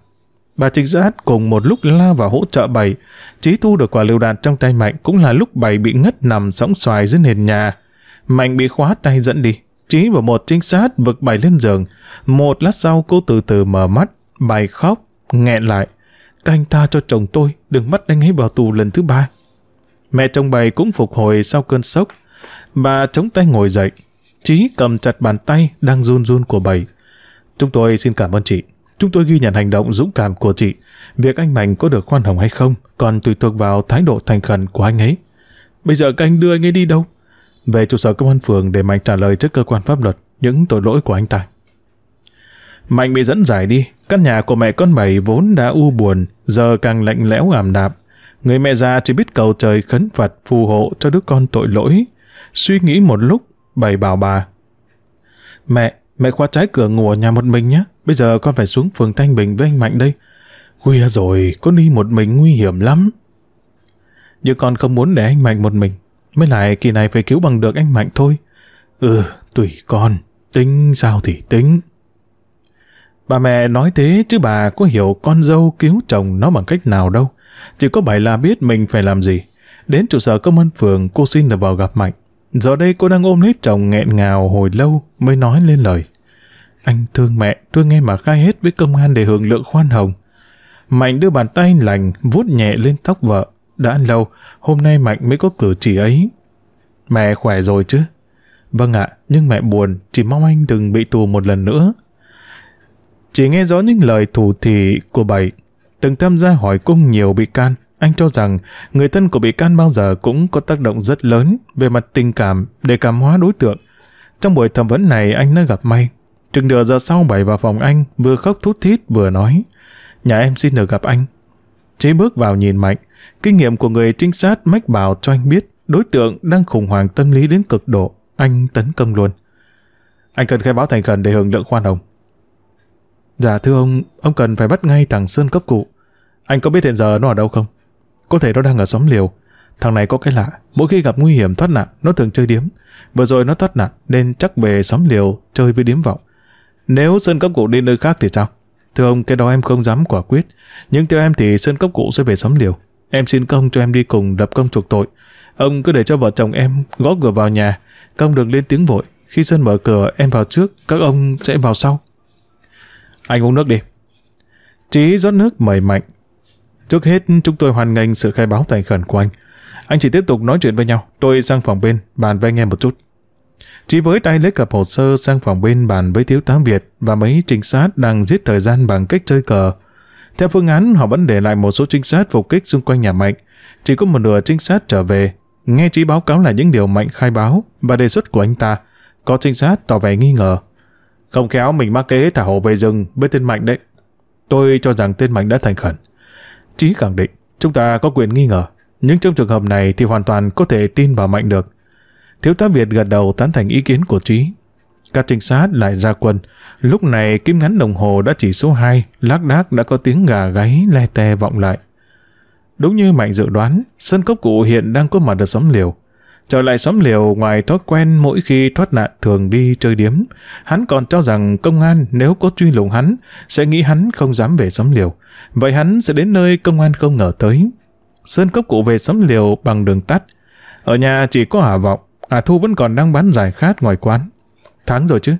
Bà trinh sát cùng một lúc la vào hỗ trợ bảy. Chí thu được quả liều đạn trong tay Mạnh cũng là lúc bảy bị ngất nằm sóng xoài dưới nền nhà. Mạnh bị khóa tay dẫn đi. Chí và một trinh sát vực bảy lên giường. Một lát sau cô từ từ mở mắt, Bảy khóc, nghẹn lại. Các anh ta cho chồng tôi, đừng bắt anh ấy vào tù lần thứ ba. Mẹ chồng bày cũng phục hồi sau cơn sốc. Bà chống tay ngồi dậy. Chí cầm chặt bàn tay đang run run của bầy. Chúng tôi xin cảm ơn chị. Chúng tôi ghi nhận hành động dũng cảm của chị. Việc anh Mạnh có được khoan hồng hay không còn tùy thuộc vào thái độ thành khẩn của anh ấy. Bây giờ các anh đưa anh ấy đi đâu? về trụ sở công an phường để Mạnh trả lời trước cơ quan pháp luật những tội lỗi của anh ta. Mạnh bị dẫn giải đi, căn nhà của mẹ con Bảy vốn đã u buồn, giờ càng lạnh lẽo ảm đạm. Người mẹ già chỉ biết cầu trời khấn Phật phù hộ cho đứa con tội lỗi. Suy nghĩ một lúc, bày bảo bà. Mẹ, mẹ khóa trái cửa ngủ ở nhà một mình nhé. Bây giờ con phải xuống phường Thanh Bình với anh Mạnh đây. Khuya rồi, con đi một mình nguy hiểm lắm. Nhưng con không muốn để anh Mạnh một mình. Mới lại kỳ này phải cứu bằng được anh Mạnh thôi. Ừ, tùy con, tính sao thì tính. Bà mẹ nói thế chứ bà có hiểu con dâu cứu chồng nó bằng cách nào đâu. Chỉ có bảy là biết mình phải làm gì. Đến trụ sở công an phường cô xin được vào gặp Mạnh. Giờ đây cô đang ôm lấy chồng nghẹn ngào hồi lâu mới nói lên lời. Anh thương mẹ, thương em mà khai hết với công an để hưởng lượng khoan hồng. Mạnh đưa bàn tay lành vuốt nhẹ lên tóc vợ. Đã lâu, hôm nay Mạnh mới có cử chỉ ấy. Mẹ khỏe rồi chứ? Vâng ạ, nhưng mẹ buồn, chỉ mong anh đừng bị tù một lần nữa. Chỉ nghe rõ những lời thủ thị của bảy, từng tham gia hỏi cung nhiều bị can, anh cho rằng người thân của bị can bao giờ cũng có tác động rất lớn về mặt tình cảm để cảm hóa đối tượng. Trong buổi thẩm vấn này anh đã gặp may. Chừng nửa giờ sau bảy vào phòng anh vừa khóc thút thít vừa nói Nhà em xin được gặp anh. Chế bước vào nhìn Mạnh. Kinh nghiệm của người trinh sát mách bảo cho anh biết đối tượng đang khủng hoảng tâm lý đến cực độ. Anh tấn công luôn. Anh cần khai báo thành khẩn để hưởng lượng khoan hồng. Dạ thưa ông, ông cần phải bắt ngay thằng Sơn cấp cụ. Anh có biết hiện giờ nó ở đâu không? Có thể nó đang ở xóm liều. Thằng này có cái lạ, mỗi khi gặp nguy hiểm thoát nạn, nó thường chơi điếm. Vừa rồi nó thoát nạn, nên chắc về xóm liều chơi với điếm vọng. Nếu Sơn cấp cụ đi nơi khác thì sao? Thưa ông, cái đó em không dám quả quyết. Nhưng theo em thì Sơn cấp cụ sẽ về xóm liều. Em xin công cho em đi cùng đập công chuộc tội. Ông cứ để cho vợ chồng em gõ cửa vào nhà. Công đừng lên tiếng vội. Khi Sơn mở cửa, em vào trước, các ông sẽ vào sau. Anh uống nước đi. Chí rót nước mời mạnh. Trước hết, chúng tôi hoan nghênh sự khai báo thành khẩn của anh. Anh chỉ tiếp tục nói chuyện với nhau. Tôi sang phòng bên, bàn với anh em một chút. Chí với tay lấy cặp hồ sơ sang phòng bên bàn với thiếu tá Việt và mấy trinh sát đang giết thời gian bằng cách chơi cờ. Theo phương án, họ vẫn để lại một số trinh sát phục kích xung quanh nhà Mạnh. Chỉ có một nửa trinh sát trở về, nghe Chí báo cáo lại những điều Mạnh khai báo và đề xuất của anh ta. Có trinh sát tỏ vẻ nghi ngờ. Không khéo mình mắc kế thả hồ về rừng với tên Mạnh đấy. Tôi cho rằng tên Mạnh đã thành khẩn. Chí khẳng định, chúng ta có quyền nghi ngờ. Nhưng trong trường hợp này thì hoàn toàn có thể tin vào Mạnh được. Thiếu tá Việt gật đầu tán thành ý kiến của Trí. Các trinh sát lại ra quân. Lúc này kim ngắn đồng hồ đã chỉ số 2, lác đác đã có tiếng gà gáy le te vọng lại. Đúng như Mạnh dự đoán, sân cốc cụ hiện đang có mặt ở xóm liều. Trở lại xóm liều ngoài thói quen mỗi khi thoát nạn thường đi chơi điếm, hắn còn cho rằng công an nếu có truy lùng hắn, sẽ nghĩ hắn không dám về xóm liều. Vậy hắn sẽ đến nơi công an không ngờ tới. Sơn cốc cụ về xóm liều bằng đường tắt. Ở nhà chỉ có Hà Vọng, À Thu vẫn còn đang bán giải khát ngoài quán. Tháng rồi chứ.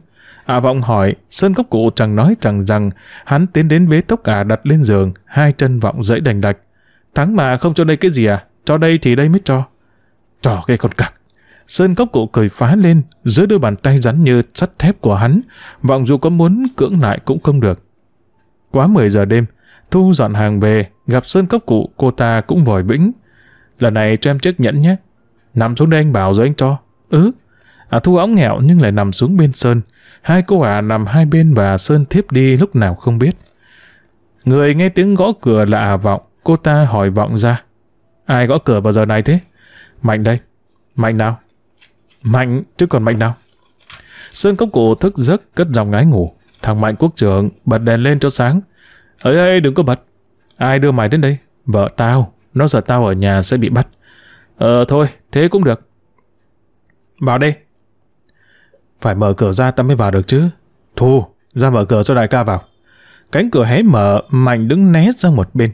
À Vọng hỏi, Sơn Cốc Cụ chẳng nói chẳng rằng, hắn tiến đến bế tốc à đặt lên giường, hai chân Vọng dãy đành đạch. tháng mà không cho đây cái gì à? Cho đây thì đây mới cho. Trò cái con cặc. Sơn Cốc Cụ cười phá lên, dưới đôi bàn tay rắn như sắt thép của hắn. Vọng dù có muốn cưỡng lại cũng không được. Quá 10 giờ đêm, Thu dọn hàng về, gặp Sơn Cốc Cụ, cô ta cũng vòi vĩnh. Lần này cho em chiếc nhẫn nhé. Nằm xuống đây anh bảo rồi anh cho. Ừ. À Thu óng nghẹo nhưng lại nằm xuống bên Sơn. Hai cô ả nằm hai bên và Sơn thiếp đi lúc nào không biết. Người nghe tiếng gõ cửa là à Vọng. Cô ta hỏi Vọng ra. Ai gõ cửa vào giờ này thế? Mạnh đây. Mạnh nào? Mạnh, chứ còn Mạnh nào? Sơn cốc cụ thức giấc cất dòng ngái ngủ. Thằng Mạnh quốc trưởng bật đèn lên cho sáng. Ơi ơi đừng có bật. Ai đưa mày đến đây? Vợ tao. Nó sợ tao ở nhà sẽ bị bắt. Ờ thôi, thế cũng được. Vào đây. Phải mở cửa ra ta mới vào được chứ. Thu, ra mở cửa cho đại ca vào. Cánh cửa hé mở, Mạnh đứng né sang một bên.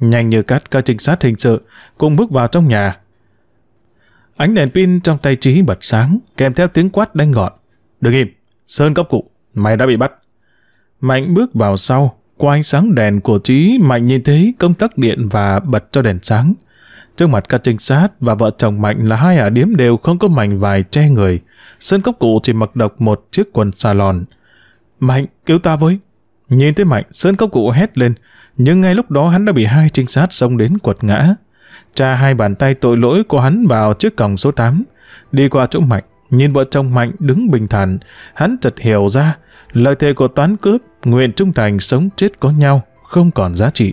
Nhanh như cắt các trinh sát hình sự cùng bước vào trong nhà. Ánh đèn pin trong tay trí bật sáng, kèm theo tiếng quát đanh gọn. Đừng im, Sơn cấp cụ, mày đã bị bắt. Mạnh bước vào sau, qua ánh sáng đèn của trí, Mạnh nhìn thấy công tắc điện và bật cho đèn sáng. Trước mặt các trinh sát và vợ chồng Mạnh là hai ả điếm đều không có mảnh vài che người. Sơn cốc cụ chỉ mặc độc một chiếc quần salon. Mạnh, cứu ta với. Nhìn thấy Mạnh, Sơn cốc cụ hét lên. Nhưng ngay lúc đó hắn đã bị hai trinh sát xông đến quật ngã. Tra hai bàn tay tội lỗi của hắn vào chiếc còng số 8. Đi qua chỗ Mạnh, nhìn vợ chồng Mạnh đứng bình thản. Hắn chợt hiểu ra, lời thề của toán cướp, nguyện trung thành sống chết có nhau, không còn giá trị.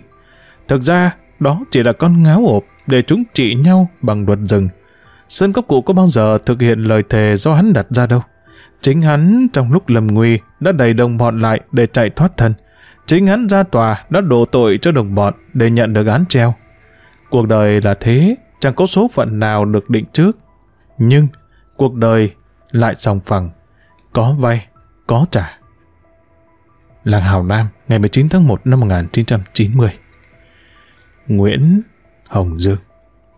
Thực ra, đó chỉ là con ngáo ộp để chúng trị nhau bằng luật rừng. Sơn Cốc Cụ có bao giờ thực hiện lời thề do hắn đặt ra đâu. Chính hắn trong lúc lầm nguy đã đẩy đồng bọn lại để chạy thoát thân. Chính hắn ra tòa đã đổ tội cho đồng bọn để nhận được án treo. Cuộc đời là thế, chẳng có số phận nào được định trước. Nhưng, cuộc đời lại sòng phẳng, có vay, có trả. Làng Hào Nam, ngày 19 tháng 1 năm 1990 Nguyễn Hồng Dương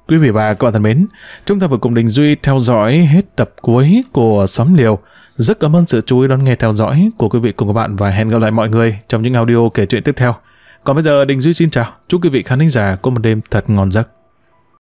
Quý vị và các bạn thân mến, chúng ta vừa cùng Đình Duy theo dõi hết tập cuối của Xóm Liều. Rất cảm ơn sự chú ý đón nghe theo dõi của quý vị cùng các bạn và hẹn gặp lại mọi người trong những audio kể chuyện tiếp theo. Còn bây giờ Đình Duy xin chào, chúc quý vị khán thính giả có một đêm thật ngon giấc.